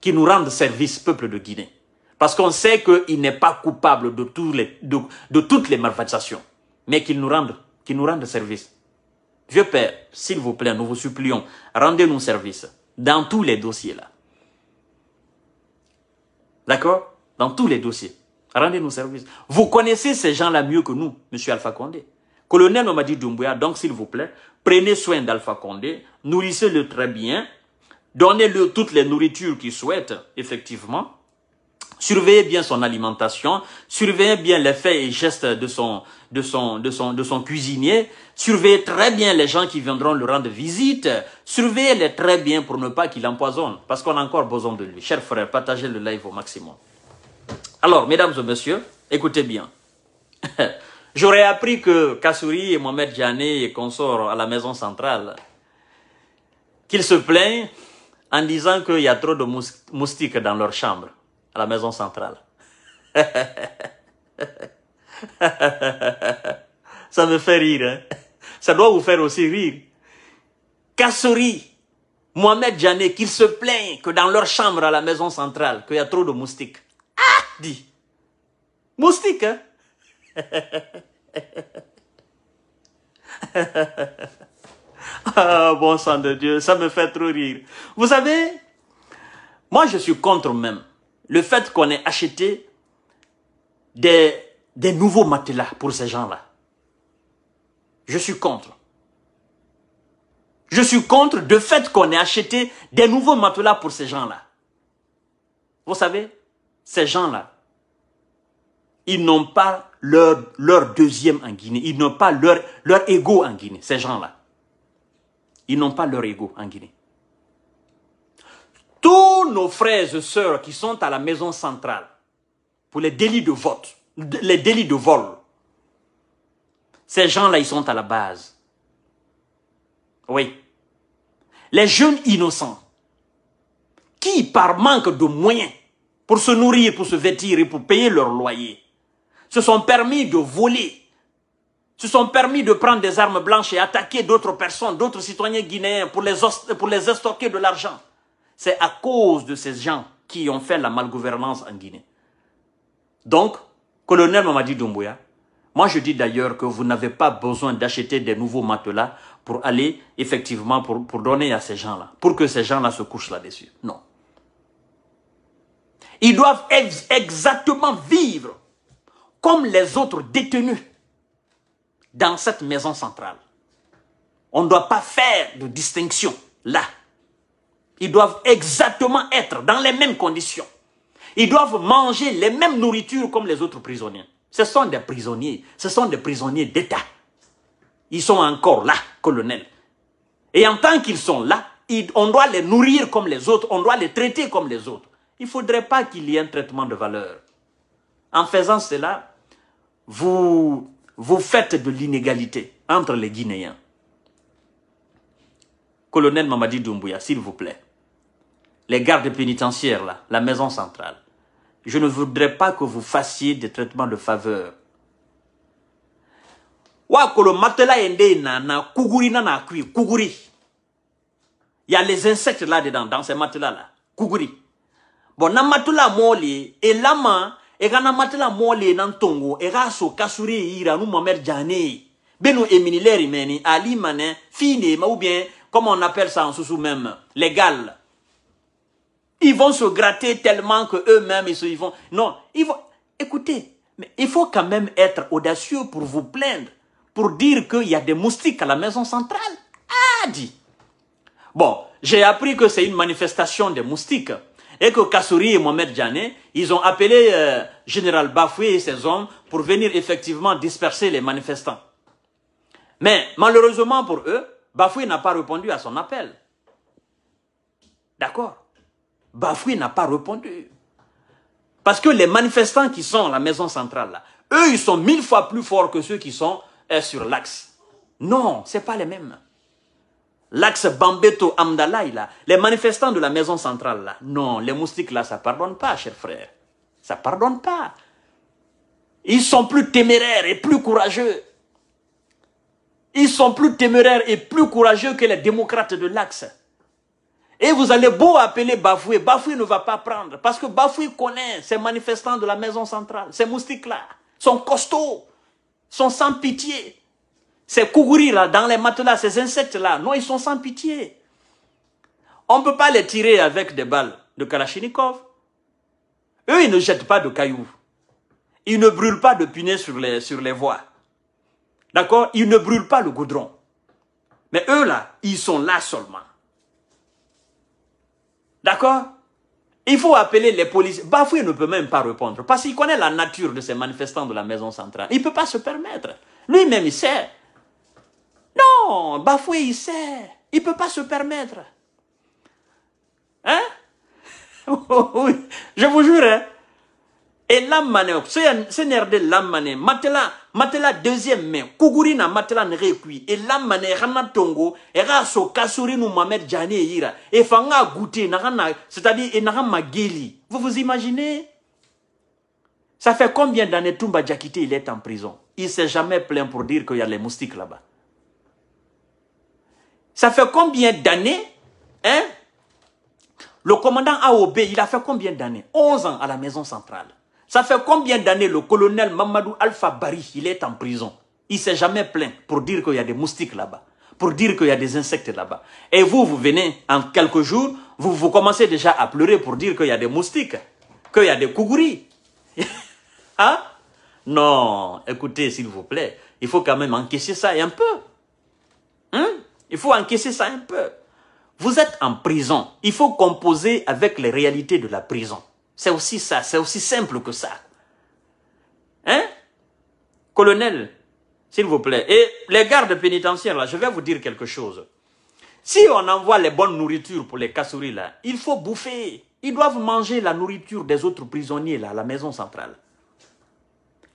qu'il nous rende service, peuple de Guinée. Parce qu'on sait qu'il n'est pas coupable de, toutes les malversations, mais qu'il nous rende, qu'il nous rende service. Vieux Père, s'il vous plaît, nous vous supplions, rendez-nous service dans tous les dossiers là. D'accord? Dans tous les dossiers. Rendez-nous service. Vous connaissez ces gens-là mieux que nous, Monsieur Alpha Condé. Colonel Mamadi Doumbouya, donc s'il vous plaît, prenez soin d'Alpha Condé, nourrissez-le très bien, donnez-le toutes les nourritures qu'il souhaite, effectivement, surveillez bien son alimentation, surveillez bien les faits et gestes de son, de son, de son, de son cuisinier, surveillez très bien les gens qui viendront le rendre visite, surveillez-les très bien pour ne pas qu'il empoisonne, parce qu'on a encore besoin de lui. Chers frères, partagez le live au maximum. Alors, mesdames et messieurs, écoutez bien. (laughs) J'aurais appris que Kassouri et Mohamed Djane et consorts à la maison centrale, qu'ils se plaignent en disant qu'il y a trop de moustiques dans leur chambre, à la maison centrale. (laughs) Ça me fait rire. Hein? Ça doit vous faire aussi rire. Kassouri, Mohamed Djane, qu'ils se plaignent que dans leur chambre à la maison centrale, qu'il y a trop de moustiques. Dit. Moustiques, (laughs) hein ah, bon sang de Dieu, ça me fait trop rire. Vous savez, moi je suis contre même le fait qu'on ait acheté des, des nouveaux matelas pour ces gens-là. Je suis contre. Je suis contre le fait qu'on ait acheté des nouveaux matelas pour ces gens-là. Vous savez, ces gens-là, ils n'ont pas leur, deuxième en Guinée. Ils n'ont pas leur, leur ego en Guinée, ces gens-là. Ils n'ont pas leur ego en Guinée. Tous nos frères et sœurs qui sont à la maison centrale pour les délits de vote, les délits de vol, ces gens-là, ils sont à la base. Oui. Les jeunes innocents qui, par manque de moyens pour se nourrir, pour se vêtir et pour payer leur loyer, se sont permis de voler, se sont permis de prendre des armes blanches et attaquer d'autres personnes, d'autres citoyens guinéens pour les, pour les estorquer de l'argent. C'est à cause de ces gens qui ont fait la malgouvernance en Guinée. Donc, colonel Mamadi Doumbouya, moi je dis d'ailleurs que vous n'avez pas besoin d'acheter des nouveaux matelas pour aller effectivement pour, pour donner à ces gens-là, pour que ces gens-là se couchent là-dessus. Non. Ils doivent exactement vivre comme les autres détenus dans cette maison centrale. On ne doit pas faire de distinction là. Ils doivent exactement être dans les mêmes conditions. Ils doivent manger les mêmes nourritures comme les autres prisonniers. Ce sont des prisonniers. Ce sont des prisonniers d'État. Ils sont encore là, colonel. Et en tant qu'ils sont là, on doit les nourrir comme les autres. On doit les traiter comme les autres. Il ne faudrait pas qu'il y ait un traitement de valeur En faisant cela, vous, faites de l'inégalité entre les Guinéens. Colonel Mamadi Doumbouya, s'il vous plaît, les gardes pénitentiaires, là, la maison centrale, je ne voudrais pas que vous fassiez des traitements de faveur. Il y a les insectes là-dedans, dans ces matelas-là. Kuguri. Bon, na matela moli, et lama, et kana matela moli nan tongo, et raso kasuri ira, nous mamer jane. Beno eminileri meni, ali mané, fine, ou bien, comme on appelle ça en sous même, légal. Ils vont se gratter tellement que eux-mêmes, ils, ils vont, non, ils vont, écoutez, mais il faut quand même être audacieux pour vous plaindre, pour dire qu'il y a des moustiques à la maison centrale. Ah, dit. Bon, j'ai appris que c'est une manifestation des moustiques et que Kassouri et Mohamed Djane, ils ont appelé euh, Général Bafoué et ses hommes pour venir effectivement disperser les manifestants. Mais malheureusement pour eux, Bafoué n'a pas répondu à son appel. D'accord? Bafoué n'a pas répondu. Parce que les manifestants qui sont à la maison centrale, là, eux, ils sont mille fois plus forts que ceux qui sont euh, sur l'axe. Non, ce pas les mêmes l'axe Bambeto Amdalaï, là, les manifestants de la maison centrale, là, non, les moustiques, là, ça pardonne pas, cher frère. Ça pardonne pas. Ils sont plus téméraires et plus courageux. Ils sont plus téméraires et plus courageux que les démocrates de l'axe. Et vous allez beau appeler Bafoué, Bafoué ne va pas prendre. Parce que Bafoué connaît ces manifestants de la maison centrale. Ces moustiques-là sont costauds, sont sans pitié. Ces cougouris là, dans les matelas, ces insectes là, non, ils sont sans pitié. On ne peut pas les tirer avec des balles de Kalachnikov. Eux, ils ne jettent pas de cailloux. Ils ne brûlent pas de punais sur les, sur les voies. D'accord? Ils ne brûlent pas le goudron. Mais eux là, ils sont là seulement. D'accord? Il faut appeler les policiers. Bafoué ne peut même pas répondre parce qu'il connaît la nature de ces manifestants de la maison centrale. Il ne peut pas se permettre. Lui-même, il sait. Non, Bafoué, il sait. Il ne peut pas se permettre. Hein? (laughs) Oui, je vous jure. Hein? Et lamane, c'est nerde lamane, matela, matela deuxième main, kuguri na matela ne rekui, et lamane rana tongo, et raso kasuri nou mamet jane ira, et fanga goûter, c'est-à-dire, et nara mageli. Vous vous imaginez? Ça fait combien d'années Toumba Djakite il est en prison? Il s'est jamais plaint pour dire qu'il y a les moustiques là-bas. Ça fait combien d'années hein? Le commandant AOB, il a fait combien d'années? 11 ans à la maison centrale. Ça fait combien d'années le colonel Mamadou Alpha Bari, il est en prison? Il s'est jamais plaint pour dire qu'il y a des moustiques là-bas, pour dire qu'il y a des insectes là-bas. Et vous, vous venez en quelques jours, vous, vous commencez déjà à pleurer pour dire qu'il y a des moustiques, qu'il y a des cougouris. (laughs) hein? Non, écoutez, s'il vous plaît, il faut quand même encaisser ça un peu. Il faut encaisser ça un peu. Vous êtes en prison. Il faut composer avec les réalités de la prison. C'est aussi ça. C'est aussi simple que ça. Hein? Colonel, s'il vous plaît. Et les gardes pénitentiaires, là, je vais vous dire quelque chose. Si on envoie les bonnes nourritures pour les cassouris, là, il faut bouffer. Ils doivent manger la nourriture des autres prisonniers, là, à la maison centrale.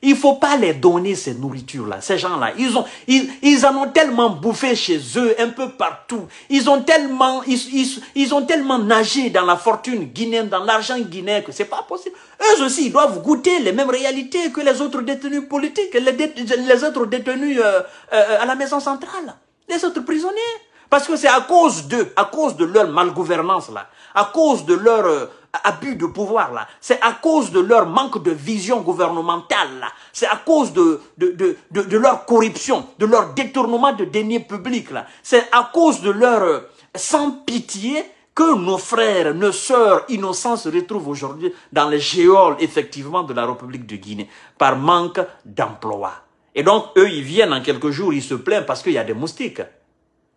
Il faut pas les donner ces nourritures-là. Ces gens-là, ils, ont, ils, ils, en ont tellement bouffé chez eux, un peu partout. Ils ont tellement, ils, ils, ils ont tellement nagé dans la fortune guinéenne, dans l'argent guinéen, que c'est pas possible. Eux aussi, ils doivent goûter les mêmes réalités que les autres détenus politiques, les, les autres détenus euh, euh, à la maison centrale, les autres prisonniers. Parce que c'est à cause d'eux, à cause de leur malgouvernance là, à cause de leur euh, abus de pouvoir là, c'est à cause de leur manque de vision gouvernementale là, c'est à cause de, de, de, de, leur corruption, de leur détournement de deniers publics là, c'est à cause de leur euh, sans pitié que nos frères, nos sœurs innocents se retrouvent aujourd'hui dans les géoles effectivement de la République de Guinée par manque d'emploi. Et donc eux ils viennent en quelques jours, ils se plaignent parce qu'il y a des moustiques.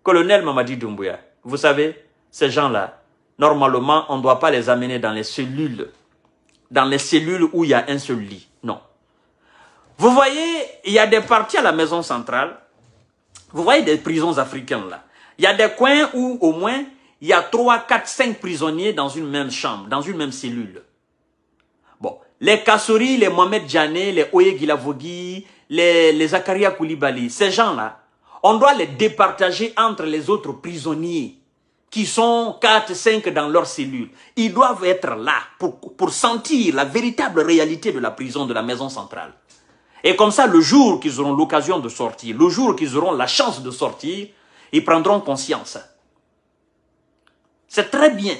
Colonel Mamadi Doumbouya, vous savez, ces gens-là, normalement, on ne doit pas les amener dans les cellules, dans les cellules où il y a un seul lit. Non. Vous voyez, il y a des parties à la maison centrale. Vous voyez des prisons africaines là. Il y a des coins où au moins il y a 3, 4, 5 prisonniers dans une même chambre, dans une même cellule. Bon, les Kassori, les Mohamed Djane, les Oye Gilavogui, les, les Zakaria Koulibaly, ces gens-là, on doit les départager entre les autres prisonniers qui sont 4, 5 dans leurs cellules. Ils doivent être là pour, sentir la véritable réalité de la prison de la maison centrale. Et comme ça, le jour qu'ils auront l'occasion de sortir, le jour qu'ils auront la chance de sortir, ils prendront conscience. C'est très bien.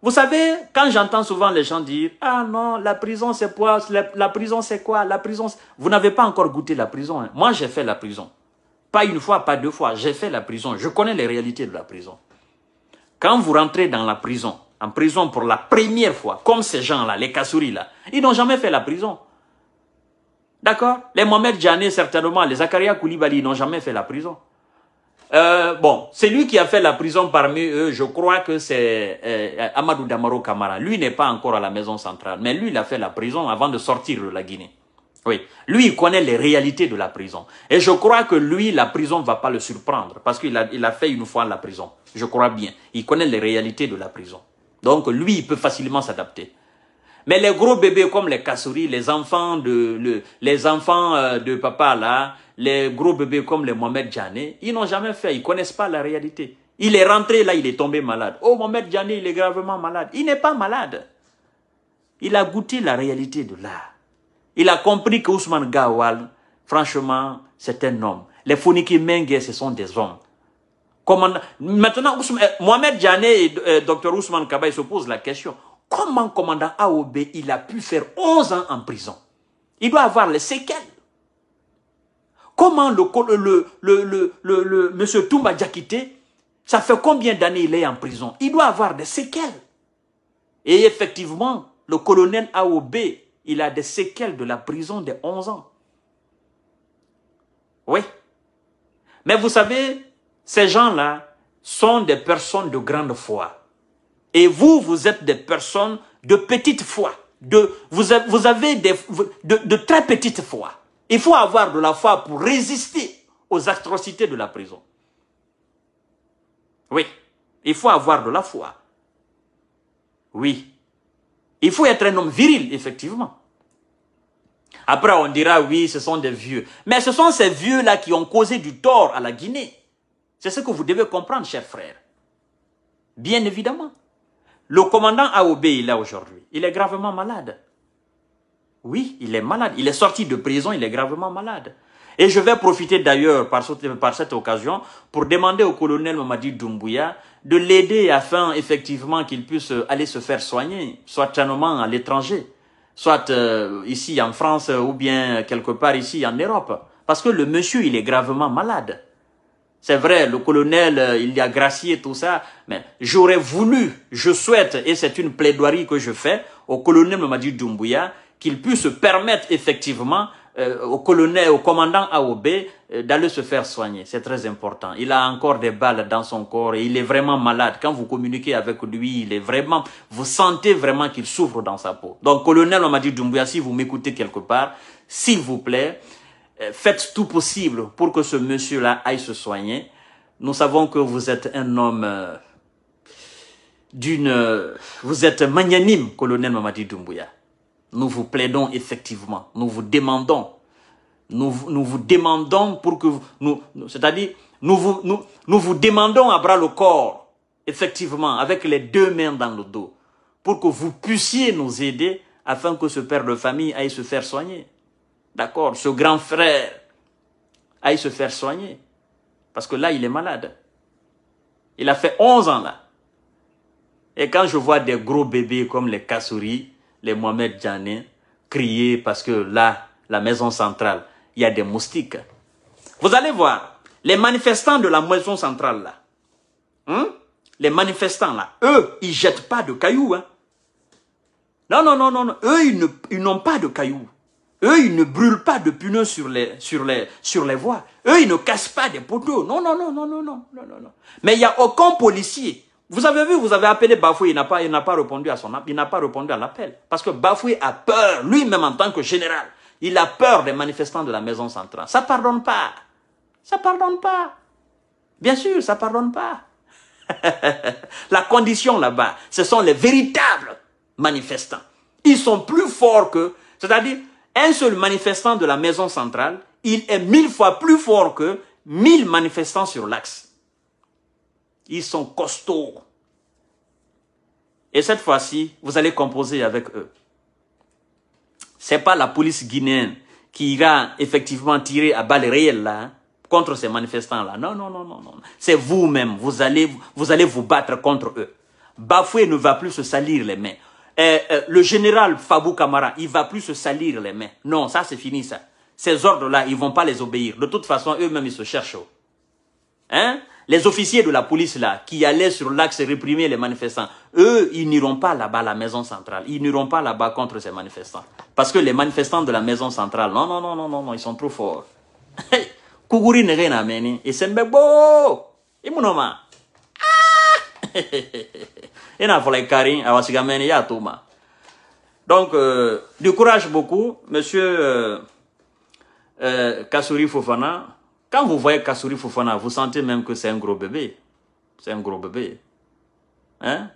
Vous savez, quand j'entends souvent les gens dire « Ah non, la prison c'est quoi? La, prison c'est quoi? La prison... » Vous n'avez pas encore goûté la prison. Hein. Moi, j'ai fait la prison. Pas une fois, pas deux fois. J'ai fait la prison. Je connais les réalités de la prison. Quand vous rentrez dans la prison, en prison pour la première fois, comme ces gens-là, les Kassouri là, ils n'ont jamais fait la prison. D'accord? Les Mohamed Djane, certainement, les Zakaria Koulibaly n'ont jamais fait la prison. Euh, bon, c'est lui qui a fait la prison parmi eux, je crois que c'est euh, Amadou Damaro Kamara. Lui n'est pas encore à la maison centrale, mais lui, il a fait la prison avant de sortir de la Guinée. Oui, lui, il connaît les réalités de la prison. Et je crois que lui, la prison ne va pas le surprendre, parce qu'il a, il a fait une fois la prison. Je crois bien. Il connaît les réalités de la prison. Donc, lui, il peut facilement s'adapter. Mais les gros bébés comme les Kassouri, les enfants de, les enfants euh, de papa là, les gros bébés comme les Mohamed Djane, ils n'ont jamais fait, ils connaissent pas la réalité. Il est rentré là, il est tombé malade. Oh, Mohamed Djane, il est gravement malade. Il n'est pas malade. Il a goûté la réalité de là. Il a compris que Ousmane Gawal, franchement, c'est un homme. Les Founiki Mengue, ce sont des hommes. Maintenant, Ousmane, euh, Mohamed Djane et euh, Dr Ousmane Kabay se posent la question. Comment commandant AOB, il a pu faire 11 ans en prison? Il doit avoir les séquelles. Comment le monsieur Toumba Diakité, ça fait combien d'années il est en prison? Il doit avoir des séquelles. Et effectivement, le colonel AOB, il a des séquelles de la prison de 11 ans. Oui. Mais vous savez, ces gens-là sont des personnes de grande foi. Et vous, vous êtes des personnes de petite foi. De, vous, avez des, de, de très petite foi. Il faut avoir de la foi pour résister aux atrocités de la prison. Oui, il faut avoir de la foi. Oui. Il faut être un homme viril, effectivement. Après, on dira, oui, ce sont des vieux. Mais ce sont ces vieux-là qui ont causé du tort à la Guinée. C'est ce que vous devez comprendre, chers frères. Bien évidemment. Le commandant AOB, il est aujourd'hui. Il est gravement malade. Oui, il est malade. Il est sorti de prison, il est gravement malade. Et je vais profiter d'ailleurs par, cette occasion pour demander au colonel Mamadi Doumbouya de l'aider afin effectivement qu'il puisse aller se faire soigner, soit à l'étranger, soit euh, ici en France ou bien quelque part ici en Europe. Parce que le monsieur, il est gravement malade. C'est vrai, le colonel, euh, il y a gracié tout ça, mais j'aurais voulu, je souhaite, et c'est une plaidoirie que je fais au colonel Mamadi Doumbouya, qu'il puisse permettre effectivement euh, au colonel, au commandant AOB euh, d'aller se faire soigner. C'est très important. Il a encore des balles dans son corps et il est vraiment malade. Quand vous communiquez avec lui, il est vraiment, vous sentez vraiment qu'il souffre dans sa peau. Donc, colonel Mamadi Doumbouya, si vous m'écoutez quelque part, s'il vous plaît, euh, faites tout possible pour que ce monsieur-là aille se soigner. Nous savons que vous êtes un homme euh, d'une... Euh, vous êtes magnanime, colonel Mamadi Doumbouya. Nous vous plaidons effectivement, nous vous demandons, nous, vous demandons pour que nous, c'est-à-dire, nous vous, nous vous demandons à bras le corps, effectivement, avec les deux mains dans le dos, pour que vous puissiez nous aider afin que ce père de famille aille se faire soigner. D'accord, ce grand frère aille se faire soigner. Parce que là, il est malade. Il a fait 11 ans là. Et quand je vois des gros bébés comme les Kassouri, les Mohamed Djane, crier parce que là, la maison centrale, il y a des moustiques. Vous allez voir, les manifestants de la maison centrale là, hein, les manifestants là, eux, ils jettent pas de cailloux. Hein. Non, non, non, non, non. eux, ils n'ont pas de cailloux. Eux, ils ne brûlent pas de pneus sur les voies. Eux, ils ne cassent pas des poteaux. Non, non, non, non, non, non, non, non. Mais il n'y a aucun policier. Vous avez vu, vous avez appelé Bafoué, il n'a pas, pas répondu à son il n'a pas répondu à l'appel. Parce que Bafoué a peur, lui-même en tant que général. Il a peur des manifestants de la maison centrale. Ça pardonne pas. Ça pardonne pas. Bien sûr, ça pardonne pas. (laughs) la condition là-bas, ce sont les véritables manifestants. Ils sont plus forts que... C'est-à-dire, un seul manifestant de la maison centrale, il est mille fois plus fort que mille manifestants sur l'axe. Ils sont costauds. Et cette fois-ci, vous allez composer avec eux. C'est pas la police guinéenne qui ira effectivement tirer à balles réelles là, hein, contre ces manifestants-là. Non, non, non, non, non. C'est vous-même. Vous allez, vous allez vous battre contre eux. Bafoué ne va plus se salir les mains. Euh, euh, le général Fabou Kamara, il va plus se salir les mains. Non, ça c'est fini ça. Ces ordres-là, ils vont pas les obéir. De toute façon, eux-mêmes, ils se cherchent. Hein? Les officiers de la police là, qui allaient sur l'axe réprimer les manifestants, eux, ils n'iront pas là-bas la maison centrale. Ils n'iront pas là-bas contre ces manifestants. Parce que les manifestants de la maison centrale, non, non, non, non, non, non ils sont trop forts. (laughs) Kuguri ne rien ameni. Et c'est beau. Et mon homme. Ah! (laughs) Et n'a pas karin, awasigameni ya toma. Donc, euh, du courage beaucoup, monsieur euh, euh, Fofana. Quand vous voyez Kassouri Fofana, vous sentez même que c'est un gros bébé. C'est un gros bébé. Hein?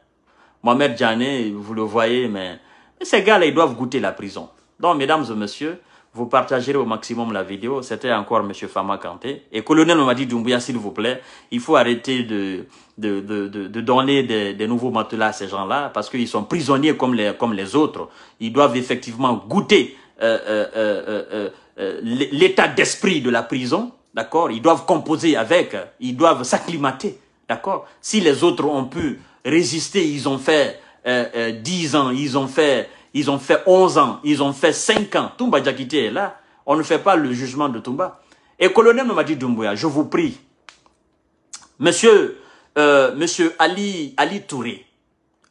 Mohamed Djane, vous le voyez, mais, ces gars-là, ils doivent goûter la prison. Donc, mesdames et messieurs, vous partagerez au maximum la vidéo. C'était encore M. Fama Kanté. Et colonel Mamadi Doumbouya, s'il vous plaît, il faut arrêter de, de, de, de, donner des, nouveaux matelas à ces gens-là parce qu'ils sont prisonniers comme les, comme les autres. Ils doivent effectivement goûter euh, euh, euh, euh l'état d'esprit de la prison. D'accord? Ils doivent composer avec, ils doivent s'acclimater. D'accord? Si les autres ont pu résister, ils ont fait euh, euh, 10 ans, ils ont fait ils ont fait 11 ans, ils ont fait 5 ans. Toumba Diakité est là. On ne fait pas le jugement de Toumba. Et colonel Mamadi Doumbouya, je vous prie, monsieur, euh, monsieur Ali, Ali Touré,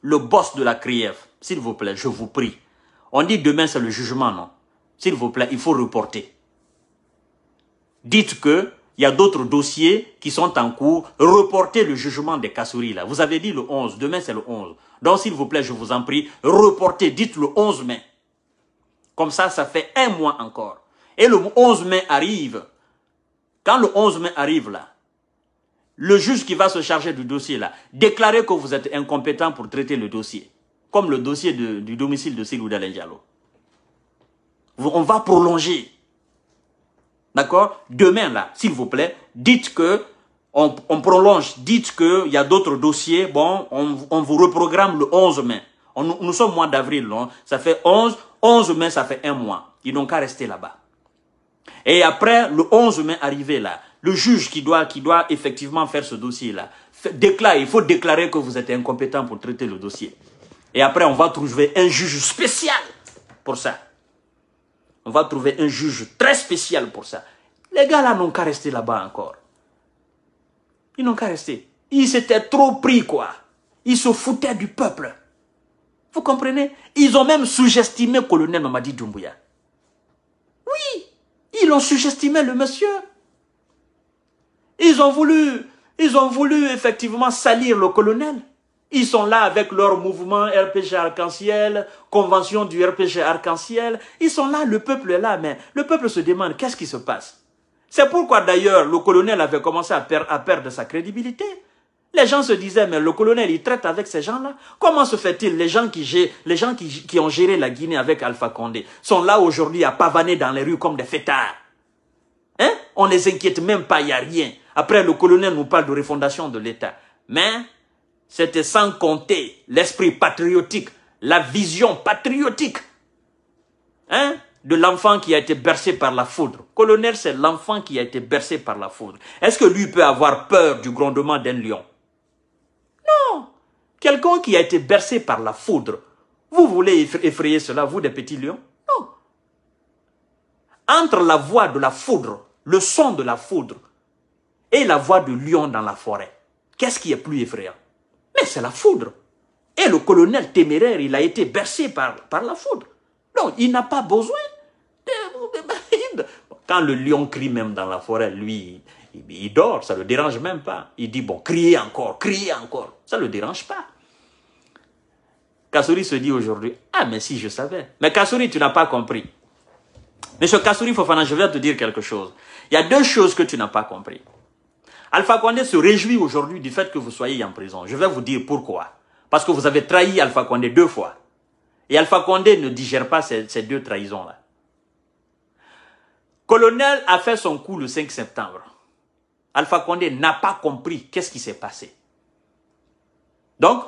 le boss de la CRIEF, s'il vous plaît, je vous prie. On dit demain c'est le jugement, non? S'il vous plaît, il faut reporter dites que il y a d'autres dossiers qui sont en cours, reportez le jugement des Kassouri là. Vous avez dit le 11, demain c'est le 11. Donc s'il vous plaît, je vous en prie, reportez, dites le 11 mai. Comme ça, ça fait un mois encore. Et le 11 mai arrive. Quand le 11 mai arrive là, le juge qui va se charger du dossier là, déclarez que vous êtes incompétent pour traiter le dossier. Comme le dossier du domicile de Silou. On va prolonger. D'accord? Demain, là, s'il vous plaît, dites que on, prolonge, dites qu'il y a d'autres dossiers, bon, on, vous reprogramme le 11 mai. nous sommes mois d'avril, non? Ça fait 11, 11 mai, ça fait un mois. Ils n'ont qu'à rester là-bas. Et après, le 11 mai arrivé là, le juge qui doit, qui doit effectivement faire ce dossier-là, déclare, il faut déclarer que vous êtes incompétent pour traiter le dossier. Et après, on va trouver un juge spécial pour ça. On va trouver un juge très spécial pour ça. Les gars là n'ont qu'à rester là-bas encore. Ils n'ont qu'à rester. Ils s'étaient trop pris quoi. Ils se foutaient du peuple. Vous comprenez? Ils ont même sous-estimé le colonel Mamadi Doumbouya. Oui, ils ont sous-estimé le monsieur. Ils ont voulu, ils ont voulu effectivement salir le colonel. Ils sont là avec leur mouvement RPG Arc-en-Ciel, convention du RPG Arc-en-Ciel. Ils sont là, le peuple est là, mais le peuple se demande qu'est-ce qui se passe? C'est pourquoi d'ailleurs le colonel avait commencé à, perdre sa crédibilité. Les gens se disaient, mais le colonel, il traite avec ces gens-là. Comment se fait-il? Les gens, qui, les gens qui, ont géré la Guinée avec Alpha Condé sont là aujourd'hui à pavaner dans les rues comme des fêtards. Hein? On les inquiète même pas, il n'y a rien. Après, le colonel nous parle de refondation de l'État. Mais c'était sans compter l'esprit patriotique, la vision patriotique hein, de l'enfant qui a été bercé par la foudre. Colonel, c'est l'enfant qui a été bercé par la foudre. Est-ce que lui peut avoir peur du grondement d'un lion? Non. Quelqu'un qui a été bercé par la foudre. Vous voulez effrayer cela, vous, des petits lions? Non. Entre la voix de la foudre, le son de la foudre, et la voix du lion dans la forêt, qu'est-ce qui est plus effrayant? Mais c'est la foudre. Et le colonel téméraire, il a été bercé par, par la foudre. Donc, il n'a pas besoin de... Quand le lion crie même dans la forêt, lui, il, dort, ça ne le dérange même pas. Il dit, bon, criez encore, criez encore. Ça ne le dérange pas. Kassouri se dit aujourd'hui, ah, mais si je savais. Mais Kassouri, tu n'as pas compris. Monsieur Kassouri Fofana, je vais te dire quelque chose. Il y a deux choses que tu n'as pas compris. Alpha Condé se réjouit aujourd'hui du fait que vous soyez en prison. Je vais vous dire pourquoi. Parce que vous avez trahi Alpha Condé deux fois. Et Alpha Condé ne digère pas ces, deux trahisons-là. Colonel a fait son coup le 5 septembre. Alpha Condé n'a pas compris qu'est-ce qui s'est passé. Donc,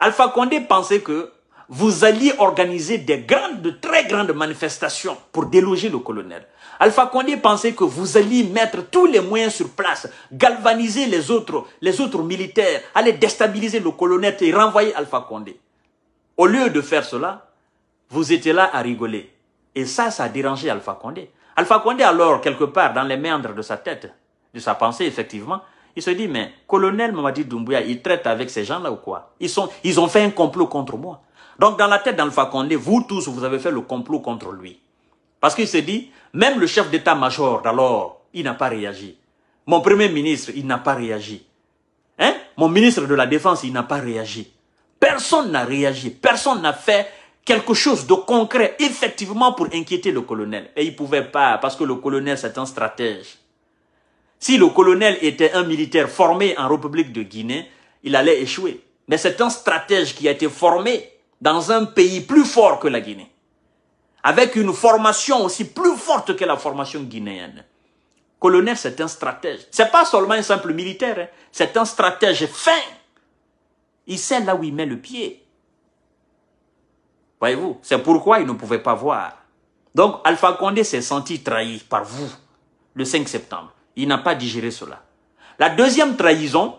Alpha Condé pensait que vous alliez organiser des grandes, de très grandes manifestations pour déloger le colonel. Alpha Condé pensait que vous alliez mettre tous les moyens sur place, galvaniser les autres, les autres militaires, aller déstabiliser le colonel et renvoyer Alpha Condé. Au lieu de faire cela, vous étiez là à rigoler. Et ça, ça a dérangé Alpha Condé. Alpha Condé, alors, quelque part, dans les méandres de sa tête, de sa pensée, effectivement, il se dit, mais colonel Mamadi Doumbouya, il traite avec ces gens-là ou quoi? Ils, sont, ils ont fait un complot contre moi. Donc, dans la tête d'Alpha Condé, vous tous, vous avez fait le complot contre lui. Parce qu'il se dit, même le chef d'état-major d'alors, il n'a pas réagi. Mon premier ministre, il n'a pas réagi. Hein? Mon ministre de la Défense, il n'a pas réagi. Personne n'a réagi. Personne n'a fait quelque chose de concret, effectivement, pour inquiéter le colonel. Et il pouvait pas, parce que le colonel, c'est un stratège. Si le colonel était un militaire formé en République de Guinée, il allait échouer. Mais c'est un stratège qui a été formé dans un pays plus fort que la Guinée. Avec une formation aussi plus forte que la formation guinéenne. Colonel, c'est un stratège. C'est pas seulement un simple militaire, hein. c'est un stratège fin. Il sait là où il met le pied. Voyez-vous, c'est pourquoi il ne pouvait pas voir. Donc Alpha Condé s'est senti trahi par vous le 5 septembre. Il n'a pas digéré cela. La deuxième trahison,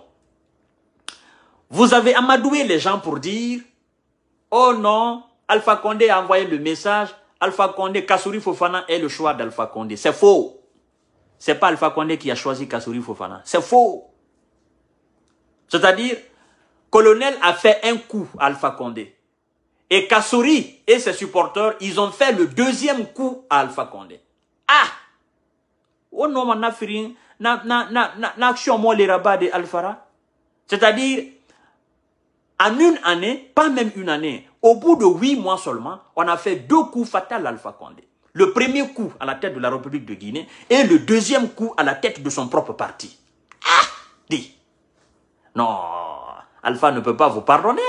vous avez amadoué les gens pour dire Oh non, Alpha Condé a envoyé le message, Alpha Condé, Kassouri Fofana est le choix d'Alpha Condé. C'est faux. C'est pas Alpha Condé qui a choisi Kassouri Fofana. C'est faux. C'est-à-dire, Colonel a fait un coup à Alpha Condé. Et Kassouri et ses supporters, ils ont fait le deuxième coup à Alpha Condé. Ah o noma na firin na na na na na action mo les rabats de Alfara c'est-à-dire en une année pas même une année au bout de huit mois seulement on a fait deux coups fatals à Alpha Condé le premier coup à la tête de la République de Guinée et le deuxième coup à la tête de son propre parti ah dit non Alpha ne peut pas vous pardonner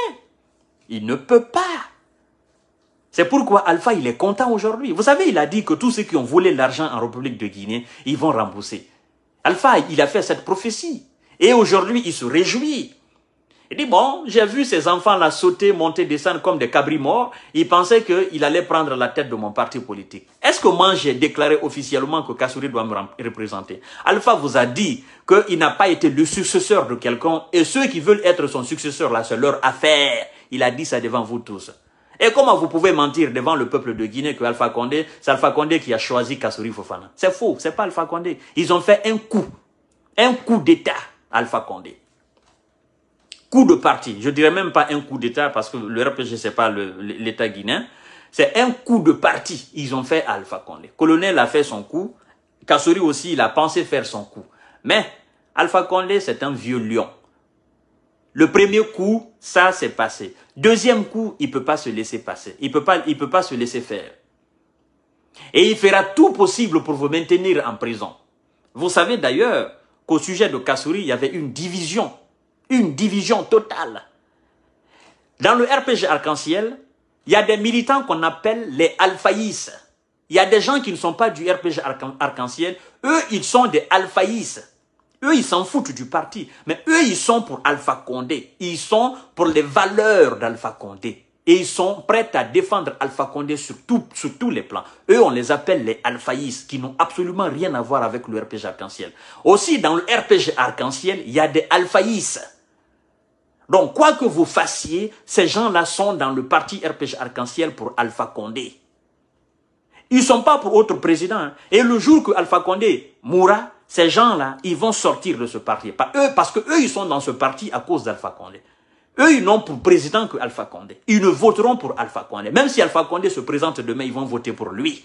il ne peut pas c'est pourquoi Alpha, il est content aujourd'hui. Vous savez, il a dit que tous ceux qui ont volé l'argent en République de Guinée, ils vont rembourser. Alpha, il a fait cette prophétie. Et aujourd'hui, il se réjouit. Il dit, bon, j'ai vu ces enfants-là sauter, monter, descendre comme des cabris morts. Ils pensaient qu'il allait prendre la tête de mon parti politique. Est-ce que moi, j'ai déclaré officiellement que Kassouri doit me représenter? Alpha vous a dit qu'il n'a pas été le successeur de quelqu'un. Et ceux qui veulent être son successeur, là, c'est leur affaire. Il a dit ça devant vous tous. Et comment vous pouvez mentir devant le peuple de Guinée que Alpha Condé, c'est Alpha Condé qui a choisi Kassouri Fofana? C'est faux, c'est pas Alpha Condé. Ils ont fait un coup, un coup d'État, Alpha Condé. Coup de parti, je dirais même pas un coup d'État parce que le RPG c'est pas l'État guinéen. C'est un coup de parti, ils ont fait Alpha Condé. Colonel a fait son coup, Kassouri aussi, il a pensé faire son coup. Mais Alpha Condé, c'est un vieux lion. Le premier coup, ça s'est passé. Deuxième coup, il ne peut pas se laisser passer. Il ne peut, pas, il peut pas se laisser faire. Et il fera tout possible pour vous maintenir en prison. Vous savez d'ailleurs qu'au sujet de Kassouri, il y avait une division. Une division totale. Dans le RPG Arc-en-Ciel, il y a des militants qu'on appelle les alphaïs. Il y a des gens qui ne sont pas du RPG Arc-en-Ciel. Eux, ils sont des alphaïs. Eux, ils s'en foutent du parti. Mais eux, ils sont pour Alpha Condé. Ils sont pour les valeurs d'Alpha Condé. Et ils sont prêts à défendre Alpha Condé sur, sur tous les plans. Eux, on les appelle les alphaïs, qui n'ont absolument rien à voir avec le RPG Arc-en-Ciel. Aussi, dans le RPG Arc-en-Ciel, il y a des alphaïs. Donc, quoi que vous fassiez, ces gens-là sont dans le parti RPG Arc-en-Ciel pour Alpha Condé. Ils ne sont pas pour autre président. Hein. Et le jour que Alpha Condé mourra, ces gens-là, ils vont sortir de ce parti. eux, parce que eux, ils sont dans ce parti à cause d'Alpha Condé. Eux, ils n'ont pour président que Alpha Condé. Ils ne voteront pour Alpha Condé. Même si Alpha Condé se présente demain, ils vont voter pour lui.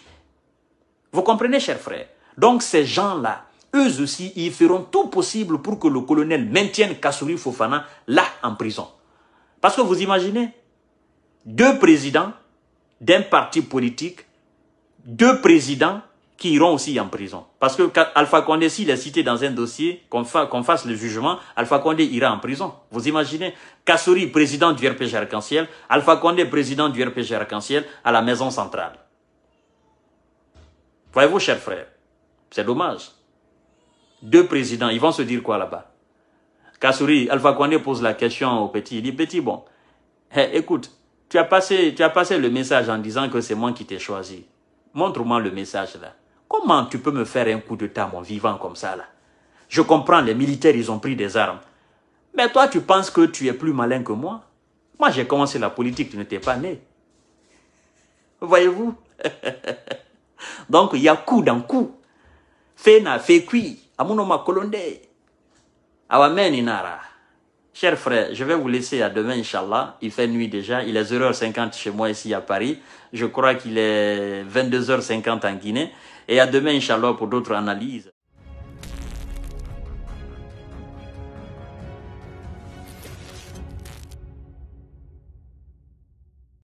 Vous comprenez, chers frères? Donc, ces gens-là, eux aussi, ils feront tout possible pour que le colonel maintienne Kassouri Fofana là, en prison. Parce que vous imaginez, deux présidents d'un parti politique, deux présidents qui iront aussi en prison. Parce que Alpha Condé, s'il est cité dans un dossier, qu'on fasse le jugement, Alpha Condé ira en prison. Vous imaginez Kassouri, président du RPG Arc-en-Ciel, Alpha Condé, président du RPG Arc-en-Ciel, à la maison centrale. Voyez-vous, chers frères, c'est dommage. Deux présidents, ils vont se dire quoi là-bas? Kassouri, Alpha Condé pose la question au petit, il dit, petit, bon, écoute, tu as, passé, tu as passé le message en disant que c'est moi qui t'ai choisi. Montre-moi le message là. Comment tu peux me faire un coup de mon vivant comme ça là? Je comprends, les militaires, ils ont pris des armes. Mais toi, tu penses que tu es plus malin que moi? Moi, j'ai commencé la politique, tu n'étais pas né. Voyez-vous? (laughs) Donc, il y a coup dans coup. Fait na fait. Amunoma kolonde. Awamen inara. Chers frères, je vais vous laisser à demain, Inch'Allah. Il fait nuit déjà. Il est 0h50 chez moi ici à Paris. Je crois qu'il est 22h50 en Guinée. Et à demain, Inch'Allah, pour d'autres analyses.